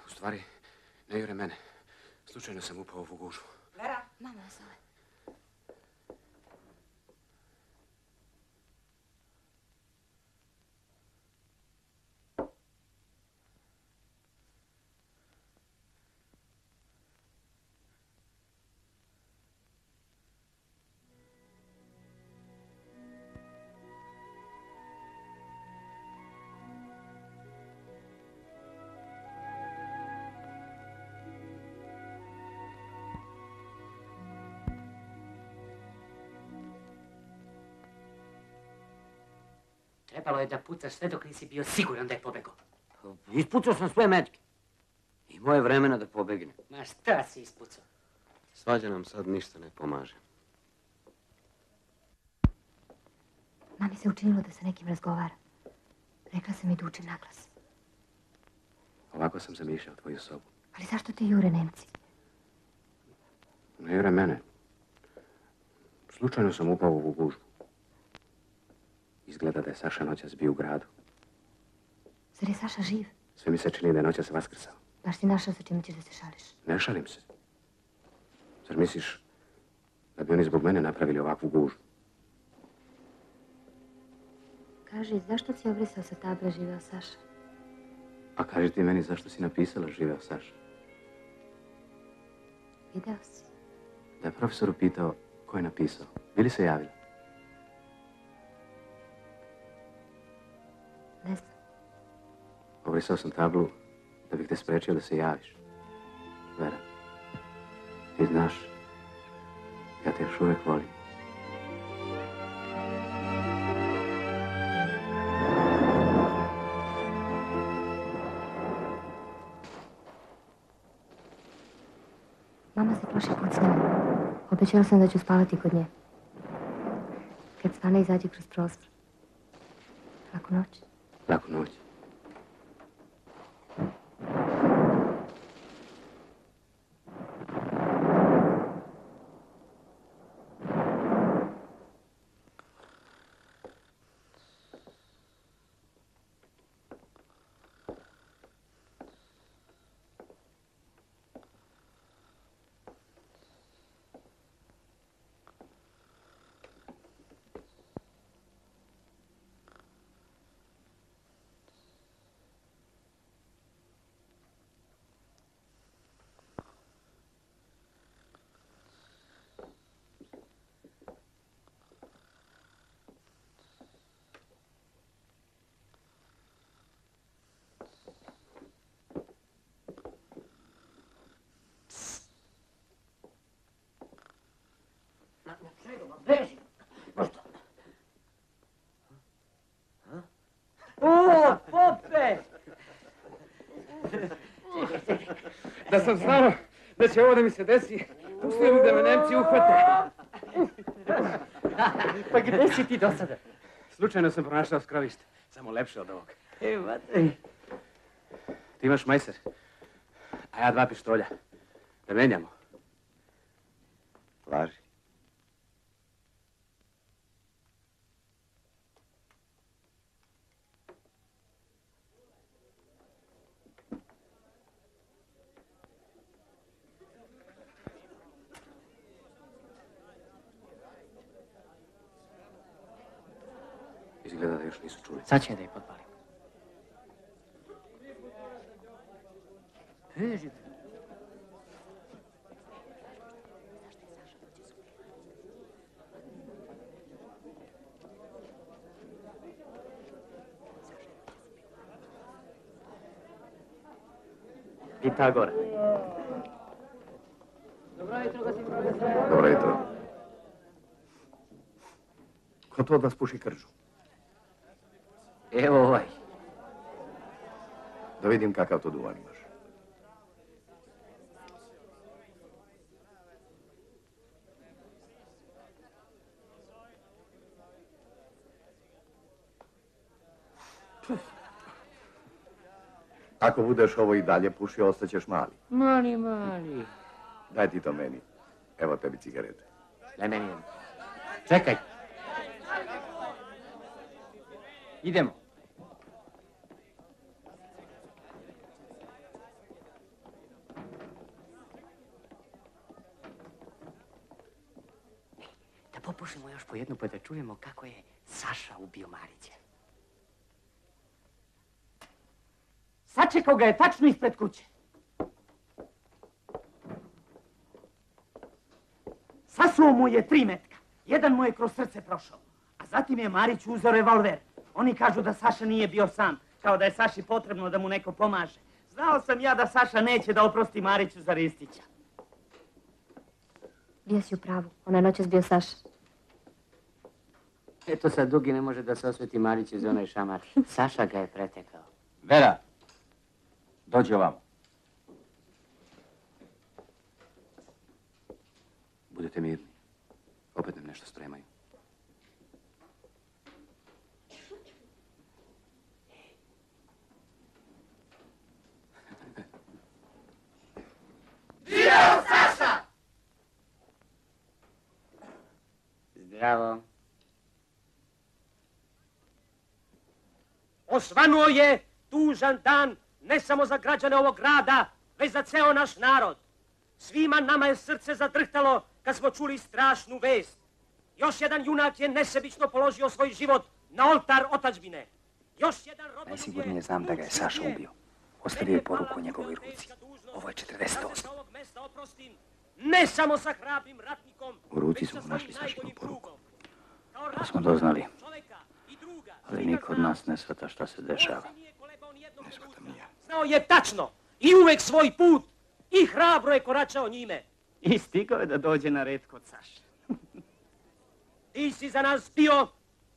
U stvari, ne jure mene. Slučajno sam upao u ovu gužvu. Vera? Mama zove. Trebalo je da pucaš sve dok nisi bio siguran da je pobegao. Ispucao sam sve metke. Imao je vremena da pobegne. Ma šta si ispucao? Svađa nam sad ništa ne pomaže. Mami se učinilo da sa nekim razgovara. Rekla sam i da učim naglas. Ovako sam zamišljao tvoju sobu. Ali zašto te jure Nemci? Ne jure mene. Slučajno sam upao u ovu gužvu. Izgleda da je Saša noćas bio u gradu. Zar je Saša živ? Sve mi se čini da je noćas vaskrsao. Baš si našao sa čime ćeš da se šališ. Ne šalim se. Zar misliš da bi oni zbog mene napravili ovakvu gužvu? Kaži, zašto si obrisao sa table živeo Saša? A kaži ti meni zašto si napisala živeo Saša? Video si. Da je profesor upitao ko je napisao. Bili se javila? Obrisao sam tablu da bih te sprečio da se javiš. Vera, ti znaš, ja te još uvijek volim. Mama se prošli put snima. Obećala sam da ću spavati kod nje. Kad svane izađe kroz prozor. Laku noć. Laku noć. Beži! O, pope! Da sam znao da će ovo da mi se desi, pustio bi da me Nemci uhvate. Pa gde si ti do sada? Slučajno sam pronašao skrovište. Samo lepše od ovog. E. Ti imaš majser, a ja dva pištolja. Da menjamo. Laži. Izgleda da još nisu čuli. Sad će da je potpalim. Beži. Pitagora. Dobro jutro, gospodin profesor. Dobro jutro. Ko to od vas puši kržu? Evo ovaj. Da vidim kakav to duvan imaš. Ako budeš ovo i dalje pušio, ostaćeš mali. Mali, mali. Daj ti to meni. Evo tebi cigarete. Daj meni. Čekaj. Idemo. Pa da čujemo kako je Saša ubio Marića. Sačekao ga je tačno ispred kuće. Sasuo mu je tri metka. Jedan mu je kroz srce prošao. A zatim je Marić uzeo revolver. Oni kažu da Saša nije bio sam. Kao da je Saši potrebno da mu neko pomaže. Znao sam ja da Saša neće da oprosti Mariću za Ristića. Bio si u pravu. Ona noćas bio Saša. Eto sad Dugi ne može da se osveti Marić iz onaj šamar. Saša ga je pretekao. Vera, dođi ovamo. Budete mirni. Opet nam nešto spremaju. Zdravo. Osvanuo je tužan dan ne samo za građane ovog grada, već za ceo naš narod. Svima nama je srce zadrhtalo kad smo čuli strašnu vest. Još jedan junak je nesebično položio svoj život na oltar otačbine. Još jedan rodoljub je... Najsigurnije znam da ga je Saša ubio. Ostavio je poruku u njegovoj ruci. Ovo je 48. Ne samo sa hrabrim ratnikom, U ruci su mu našli Sašinu poruku. To smo doznali. Ali niko od nas ne shvata šta se dešava. znao je tačno i uvek svoj put i hrabro je koračao njime. I stigao je da dođe na red kod Saše. Ti si za nas bio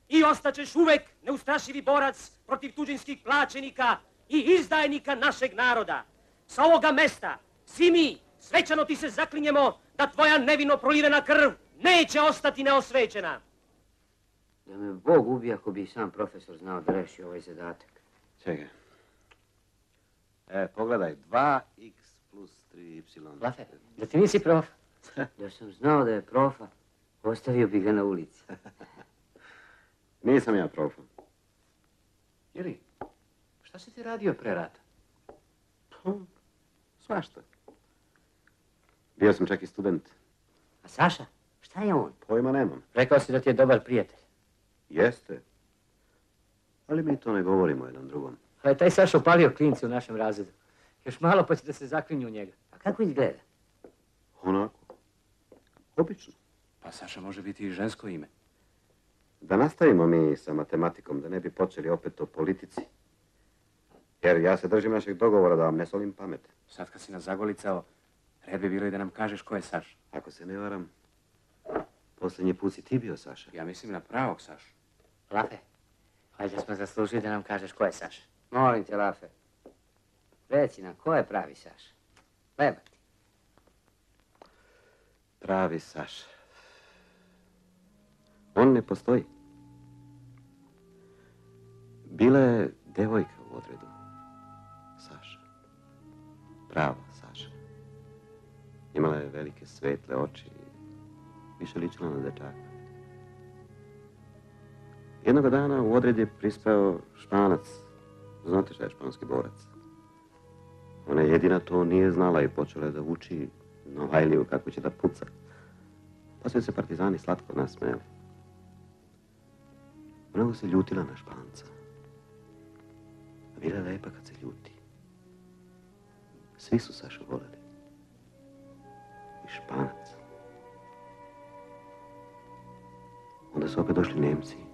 i ostaćeš uvek neustrašivi borac protiv tuđinskih plaćenika i izdajnika našeg naroda. Sa ovoga mesta, svi mi, svećano ti se zaklinjemo da tvoja nevino prolivena krv neće ostati neosvećena. Da me Bog ubije ako bi sam profesor znao da reši ovaj zadatak. Čekaj. E, pogledaj, 2x plus 3y. Lafe, da ti nisi profa? Da sam znao da je profa, ostavio bi ga na ulici. Nisam ja profa. Ili, šta si ti radio pre rata? Svašta. Bio sam čak i student. A Saša, šta je on? Pojma nemam. Rekao si da ti je dobar prijatelj. Jeste. Ali mi to ne govorimo jedan drugom. A je taj Saša opalio klinci u našem razredu. Još malo pa će da se zaklinju u njega. A kako izgleda? Onako. Obično. Pa Saša može biti i žensko ime. Da nastavimo mi sa matematikom, da ne bi počeli opet o politici. Jer ja se držim našeg dogovora da vam ne solim pamet. Sad kad si nas zagolicao, red bi bilo i da nam kažeš ko je Saša. Ako se ne varam, posljednji put si ti bio Saša. Ja mislim na pravog Saša. Lafe, valjda smo zaslužili da nam kažeš ko je Saša. Molim te, Lafe. Reci nam, ko je pravi Saša? Leba ti. Pravi Saša. On ne postoji. Bila je devojka u odredu. Saša. Prava Saša. Imala je velike svetle oči i više ličila na dečaka. Jednoga dana u odred je prispeo španac. Znate šta je španski borac? Ona jedina to nije znala i počela je da uči Novajliju kako će da puca. Pa joj se partizani slatko nasmejali. Mnogo se ljutila na španca. A bila lepa kad se ljuti. Svi su Sašu voleli. I španac. Onda su opet došli Nemci.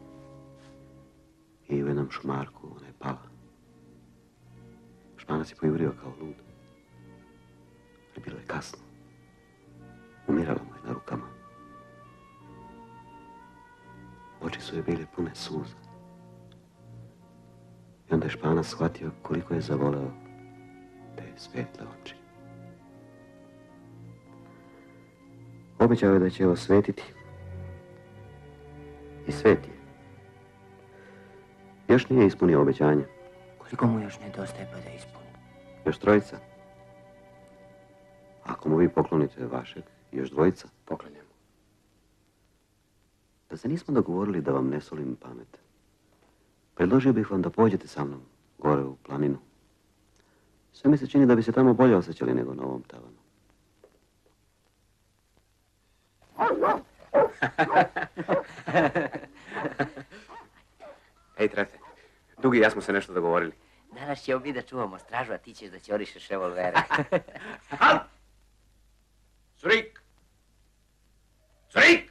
I u jednom šumarku ona je pala. Španac je pojurio kao lud. Ali bilo je kasno. Umirala mu je na rukama. Oči su joj bile pune suza. I onda je Španac shvatio koliko je zavoleo te svetle oči. Obećao je da će je osvetiti. I svet je. Još nije ispunio obećanje. Koliko mu još nedostaje pa da ispuni? Još trojica. Ako mu vi poklonite vašeg, još dvojica. Poklanjamo. Da se nismo dogovorili da vam ne solim pamet. Predložio bih vam da pođete sa mnom, gore u planinu. Sve mi se čini da bi se tamo bolje osjećali nego na ovom tavanu. Ej, Trefe, Dugi i ja smo se nešto dogovorili. Danas ćemo mi da čuvamo stražu, a ti ćeš da ćorišeš revolvere. Curik! Curik!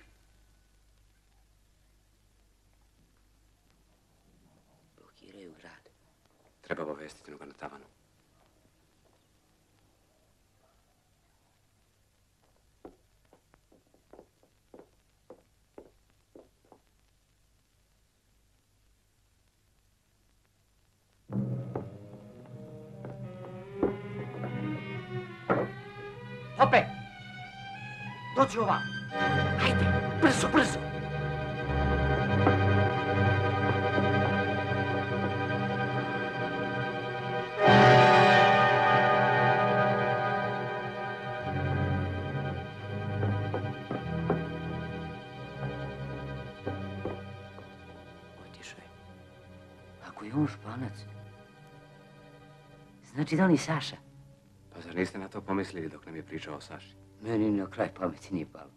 Blokiraju grad. Treba obavestiti onoga na tavanu. Dođi ova! Ajde, brzo, brzo! Ako znači da on i Saša. Pa zar niste na to pomislili dok nam je pričao o Saši? Meni na kraj pameti nije palo.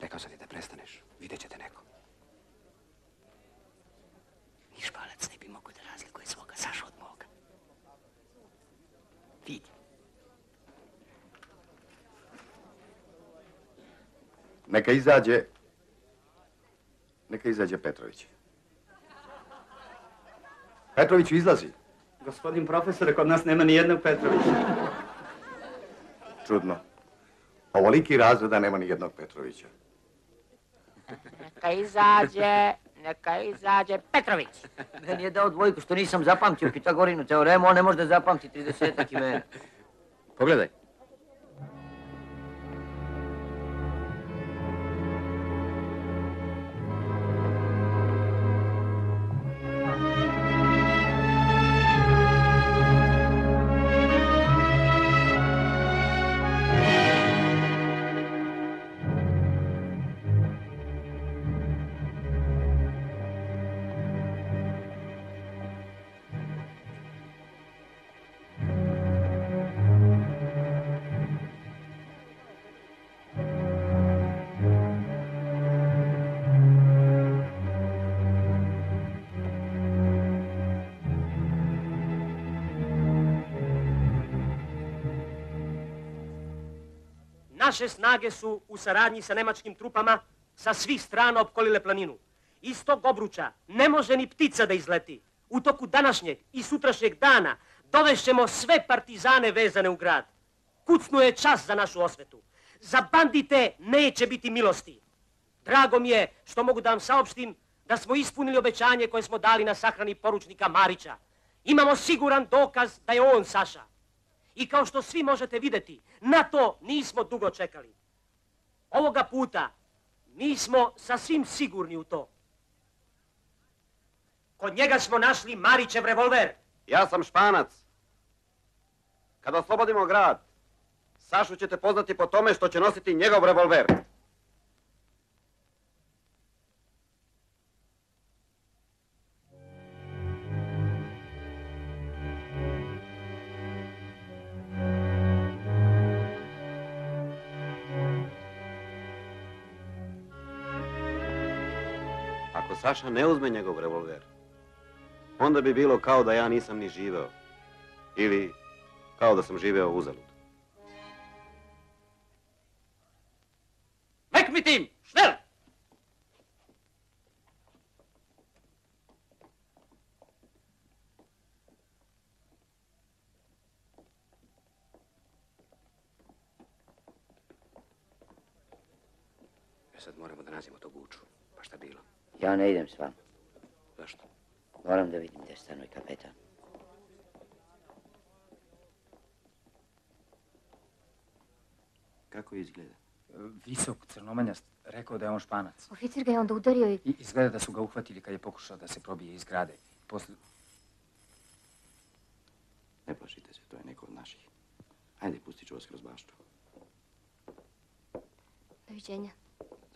Rekao sam ti da prestaneš. Vidjet ćete neko. Ni španac ne bi mogo da razlikuje svoga Saša od moga. Vidi. Neka izađe... Neka izađe Petrović. Petrović izlazi. Gospodin profesore, kod nas nema ni jednog Petrovića. Čudno. Ovoliki razreda nema ni jednog Petrovića. Neka izađe, neka izađe Petrović. Meni je dao dvojku što nisam zapamtio Pitagorinu teoremu, on ne može da zapamti 30 imena. Pogledaj. Naše snage su u saradnji sa nemačkim trupama sa svih strana opkolile planinu. Iz tog obruča ne može ni ptica da izleti. U toku današnjeg i sutrašnjeg dana dovešćemo sve partizane vezane u grad. Kucnu je čas za našu osvetu. Za bandite neće biti milosti. Drago mi je što mogu da vam saopštim da smo ispunili obećanje koje smo dali na sahrani poručnika Marića. Imamo siguran dokaz da je on Saša. I kao što svi možete vidjeti, na to nismo dugo čekali. Ovoga puta mi smo sasvim sigurni u to. Kod njega smo našli Marićev revolver. Ja sam Španac. Kada oslobodimo grad, Sašu ćete poznati po tome što će nositi njegov revolver. Saša ne uzme njegov revolver, onda bi bilo kao da ja nisam ni živeo. Ili kao da sam živeo uzalud. Weg mit ihm! Schnell! E sad moramo da nađemo tog Guču. Pa šta bilo? Ja ne idem s vama. Zašto? Moram da vidim gdje stanuje kapetan. Kako izgleda? Visok, crnomanjast, rekao da je on španac. Oficir ga je onda udario i... I izgleda da su ga uhvatili kad je pokušao da se probije iz grade. Posle... Ne plašite se, to je neko od naših. Ajde, pustit ću vas kroz baštu. Doviđenja.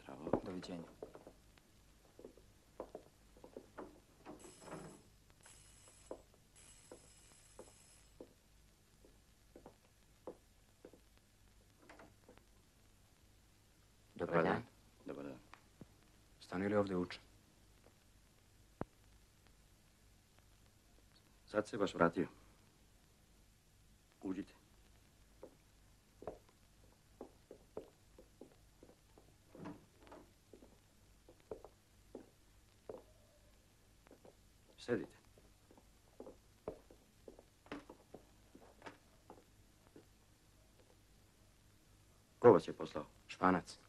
Zdravo. Doviđenja. Добар, Добар ден. Добар ден. Стани ли овде уче? Сад се баш вратио. Уđite. Седите. Кого се je Шпанац. Španac.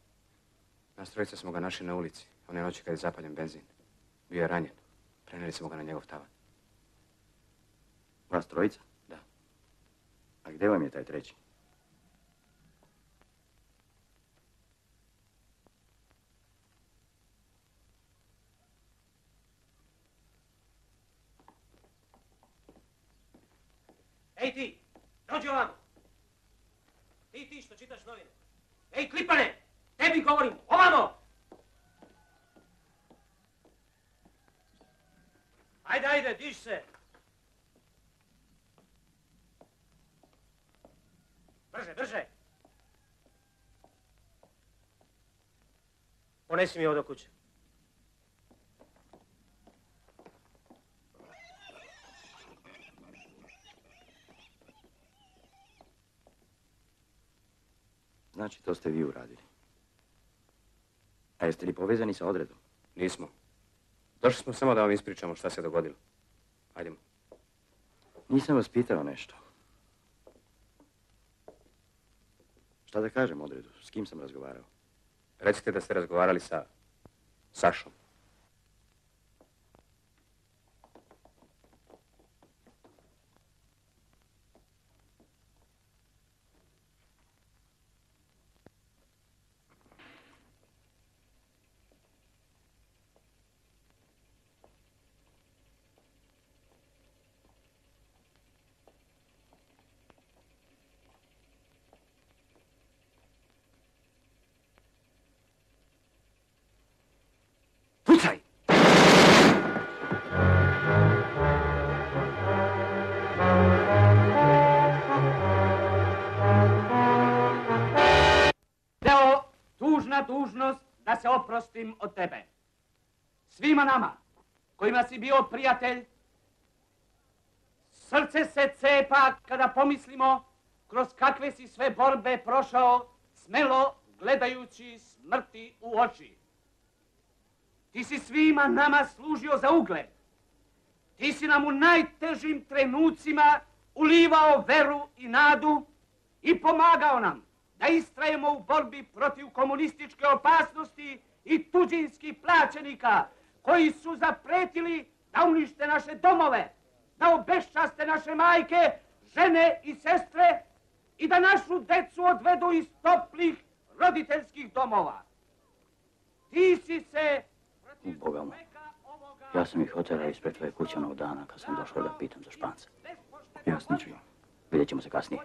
Nas trojica smo ga našli na ulici. One noći kad je zapaljen benzin. Bio je ranjen. Prenijeli smo ga na njegov tavan. Vas trojica? Da. A gdje vam je taj treći? Ej ti, dođi ovamo. Ti, ti što čitaš novine. Ej, klipane, tebi govorim, ovamo! Ajde, ajde, diš se. Brže, brže. Ponesi mi ovo do kuće. Znači, to ste vi uradili. A jeste li povezani sa odredom? Nismo. Došli smo samo da vam ispričamo šta se dogodilo. Ajdemo. Nisam vas pitao nešto. Šta da kažem odredu? S kim sam razgovarao? Recite da ste razgovarali sa Sašom. Dužnost da se oprostim od tebe. Svima nama, kojima si bio prijatelj, srce se cepa kada pomislimo kroz kakve si sve borbe prošao, smelo gledajući smrti u oči. Ti si svima nama služio za ugled. Ti si nam u najtežim trenucima ulivao veru i nadu i pomagao nam da istrajemo u borbi protiv komunističke opasnosti i tuđinskih plaćenika koji su zapretili da unište naše domove, da obeščaste naše majke, žene i sestre i da našu decu odvedu iz toplih roditeljskih domova. Ti si se Boga mu. Ja sam ih oterao ispred tvoje kuće onog dana kad sam došao da pitam za španca. Jasničio. Vidjet ćemo se kasnije.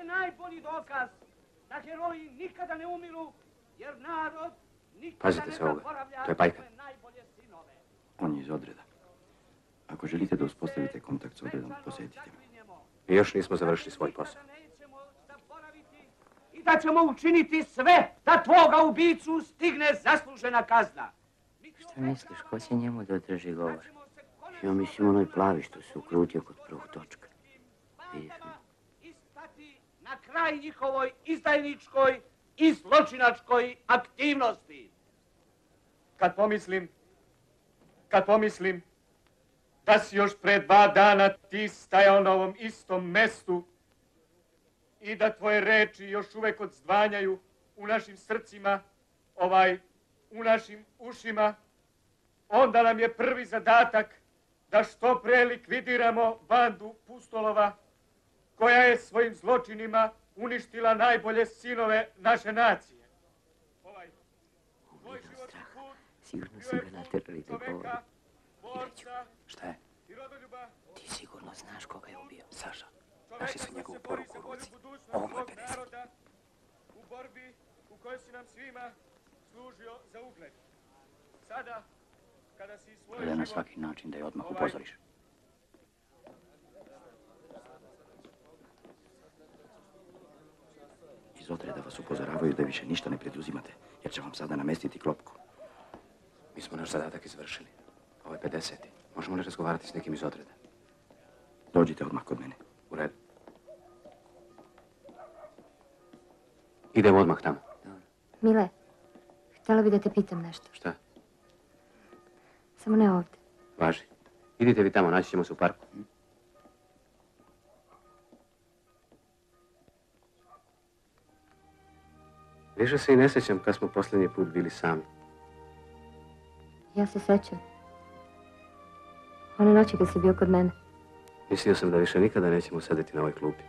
Je najbolji dokaz da heroji nikada ne umiru, jer narod nikada Pazite ne se ovoga. zaboravlja To je Pajka. svoje najbolje sinove. On je iz odreda. Ako želite da uspostavite kontakt s odredom, posjetite me. Mi još nismo završili svoj posao. I da ćemo učiniti sve da tvoga ubicu stigne zaslužena kazna. Šta misliš, ko će njemu da održi govor? Ja mislim onoj plavi što se ukrutio kod prvog točka. Vidiš kraj njihovoj izdajničkoj i zločinačkoj aktivnosti. Kad pomislim, kad pomislim da si još pre dva dana ti stajao na ovom istom mestu i da tvoje reči još uvek odzvanjaju u našim srcima, ovaj, u našim ušima, onda nam je prvi zadatak da što pre likvidiramo bandu pustolova koja je svojim zločinima uništila najbolje sinove naše nacije. Ovaj, tvoj životni put Sigurno su ga naterali da govori. Šta je? Ti sigurno znaš koga je ubio. Saša. Našli su njegovu poruku u ruci. Ovo mu je 50. u borbi u kojoj si nam svima služio za ugled. Sada, kada si svoj Gledaj na život svaki način da je odmah ovaj- upozoriš. Iz odreda vas upozoravaju da više ništa ne preduzimate, jer će vam sada namestiti klopku. Mi smo naš zadatak izvršili. Ovo je 50. Možemo li razgovarati s nekim iz odreda? Dođite odmah kod mene. U redu. Idemo odmah tamo. Mile, htjela bi da te pitam nešto. Šta? Samo ne ovdje. Važi. Idite vi tamo, naći ćemo se u parku. Više se i ne sjećam kad smo posljednji put bili sami. Ja se sećam. One noći kad si bio kod mene. Mislio sam da više nikada nećemo sedeti na ovoj klupi.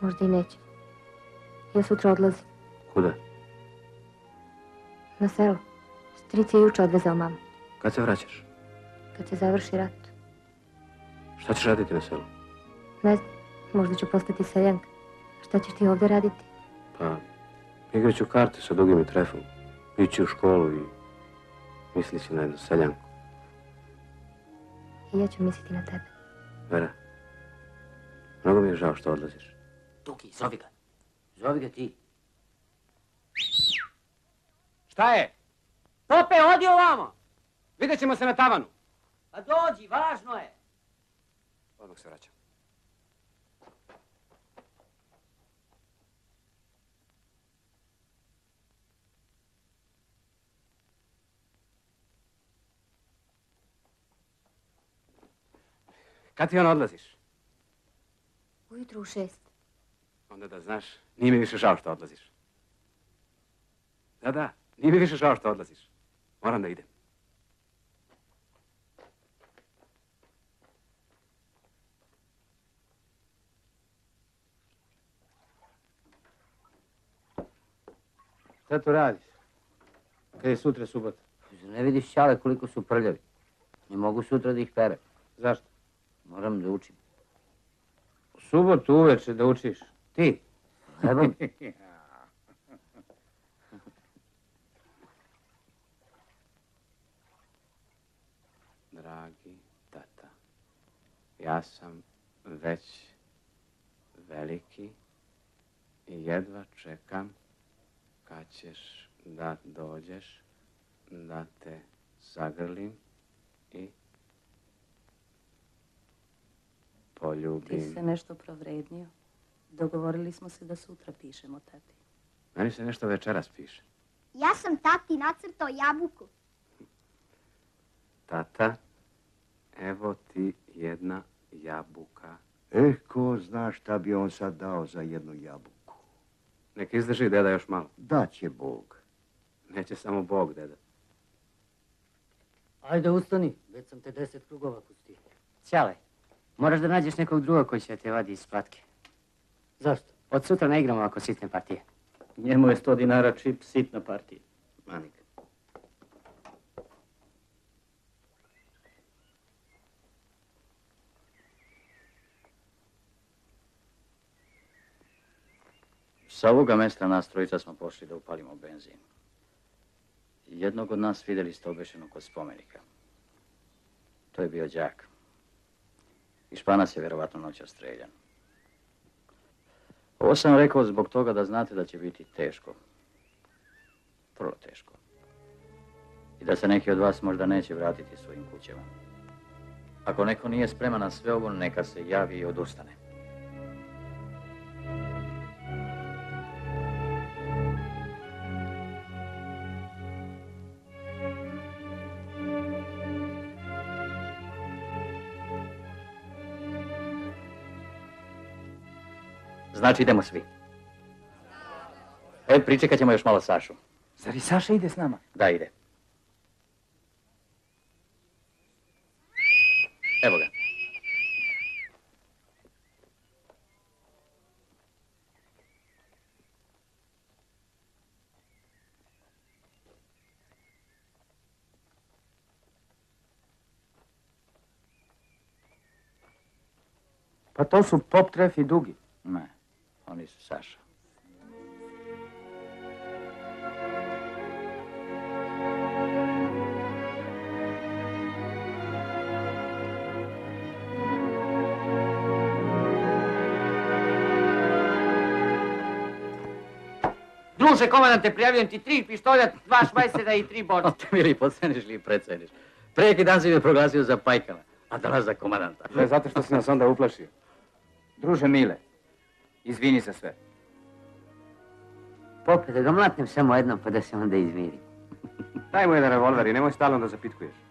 Možda i neće. Ja sutra odlazim. Kuda? Na selo. Stric je juče odvezao mamu. Kad se vraćaš? Kad se završi rat. Šta ćeš raditi na selu? Ne znam, možda ću postati seljanka. Šta ćeš ti ovdje raditi? Pa, igrat ću karte sa dugim i trefom. Ići u školu i misli si na jednu seljanku. I ja ću misliti na tebe. Vera, mnogo mi je žao što odlaziš. Dugi, zovi ga. Zovi ga ti. Šta je? Tope, odi ovamo! Vidjet ćemo se na tavanu. Pa dođi, važno je. Odmah se vraćam. Кад ти ја одлазиш? Ујутро у шест. Онда да знаш, ни ми више жал што одлазиш. Да, да, ни ми више жал што одлазиш. Морам да идем. Šta to radiš? Kad je sutra subota? Ne vidiš čale koliko su prljavi. Ne mogu sutra da ih pere. Zašto? Moram da učim. U subotu uveče da učiš. Ti? Dragi tata, ja sam već veliki i jedva čekam kad ćeš da dođeš da te zagrlim i poljubim. Ti se nešto provrednio. Dogovorili smo se da sutra pišemo tati. Meni se nešto večeras piše. Ja sam tati nacrtao jabuku. Tata, evo ti jedna jabuka. E, ko zna šta bi on sad dao za jednu jabuku. Nek izdrži deda još malo. Daće Bog. Neće samo Bog, deda. Ajde, ustani. Već sam te deset krugova pustio. Ćale, moraš da nađeš nekog drugog koji će te vadi iz platke. Zašto? Od sutra ne igramo ako sitne partije. Njemu je 100 dinara čip, sitna partija. Manik. Sa ovoga mesta nas trojica smo pošli da upalimo benzin. Jednog od nas vidjeli ste obešenog kod spomenika. To je bio đak. Španac je vjerovatno noća streljan. Ovo sam rekao zbog toga da znate da će biti teško. Vrlo teško. I da se neki od vas možda neće vratiti svojim kućama. Ako neko nije spreman na sve ovo, neka se javi i odustane. Znači idemo svi. E, pričekat ćemo još malo Sašu. Zar i Saša ide s nama? Da, ide. Evo ga. Pa to su pop, tref i dugi. Ne, oni su Saša. Druže, komandante, prijavljam ti tri pištolja, dva švajsera i tri borca. Ote mi li podceniš ili preceniš? Preki dan si me proglasio za pajkala, a danas za komandanta. Ne, zato što si nas onda uplašio. Druže Mile, izvini za sve. Pope, da ga mlatnem samo jednom pa da se onda izmiri. Daj mu jedan revolver i nemoj stalno da zapitkuješ.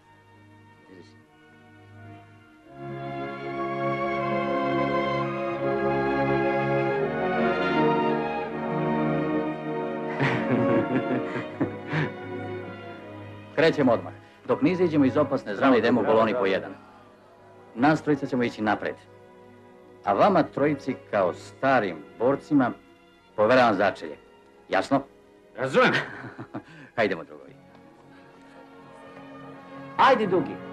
Krećemo odmah. Dok ne izađemo iz opasne zone idemo u koloni po jedan. Nas trojica ćemo ići napred. A vama trojici kao starim borcima poveravam začelje. Jasno? Razumem. Hajdemo drugovi. Ajde, Dugi.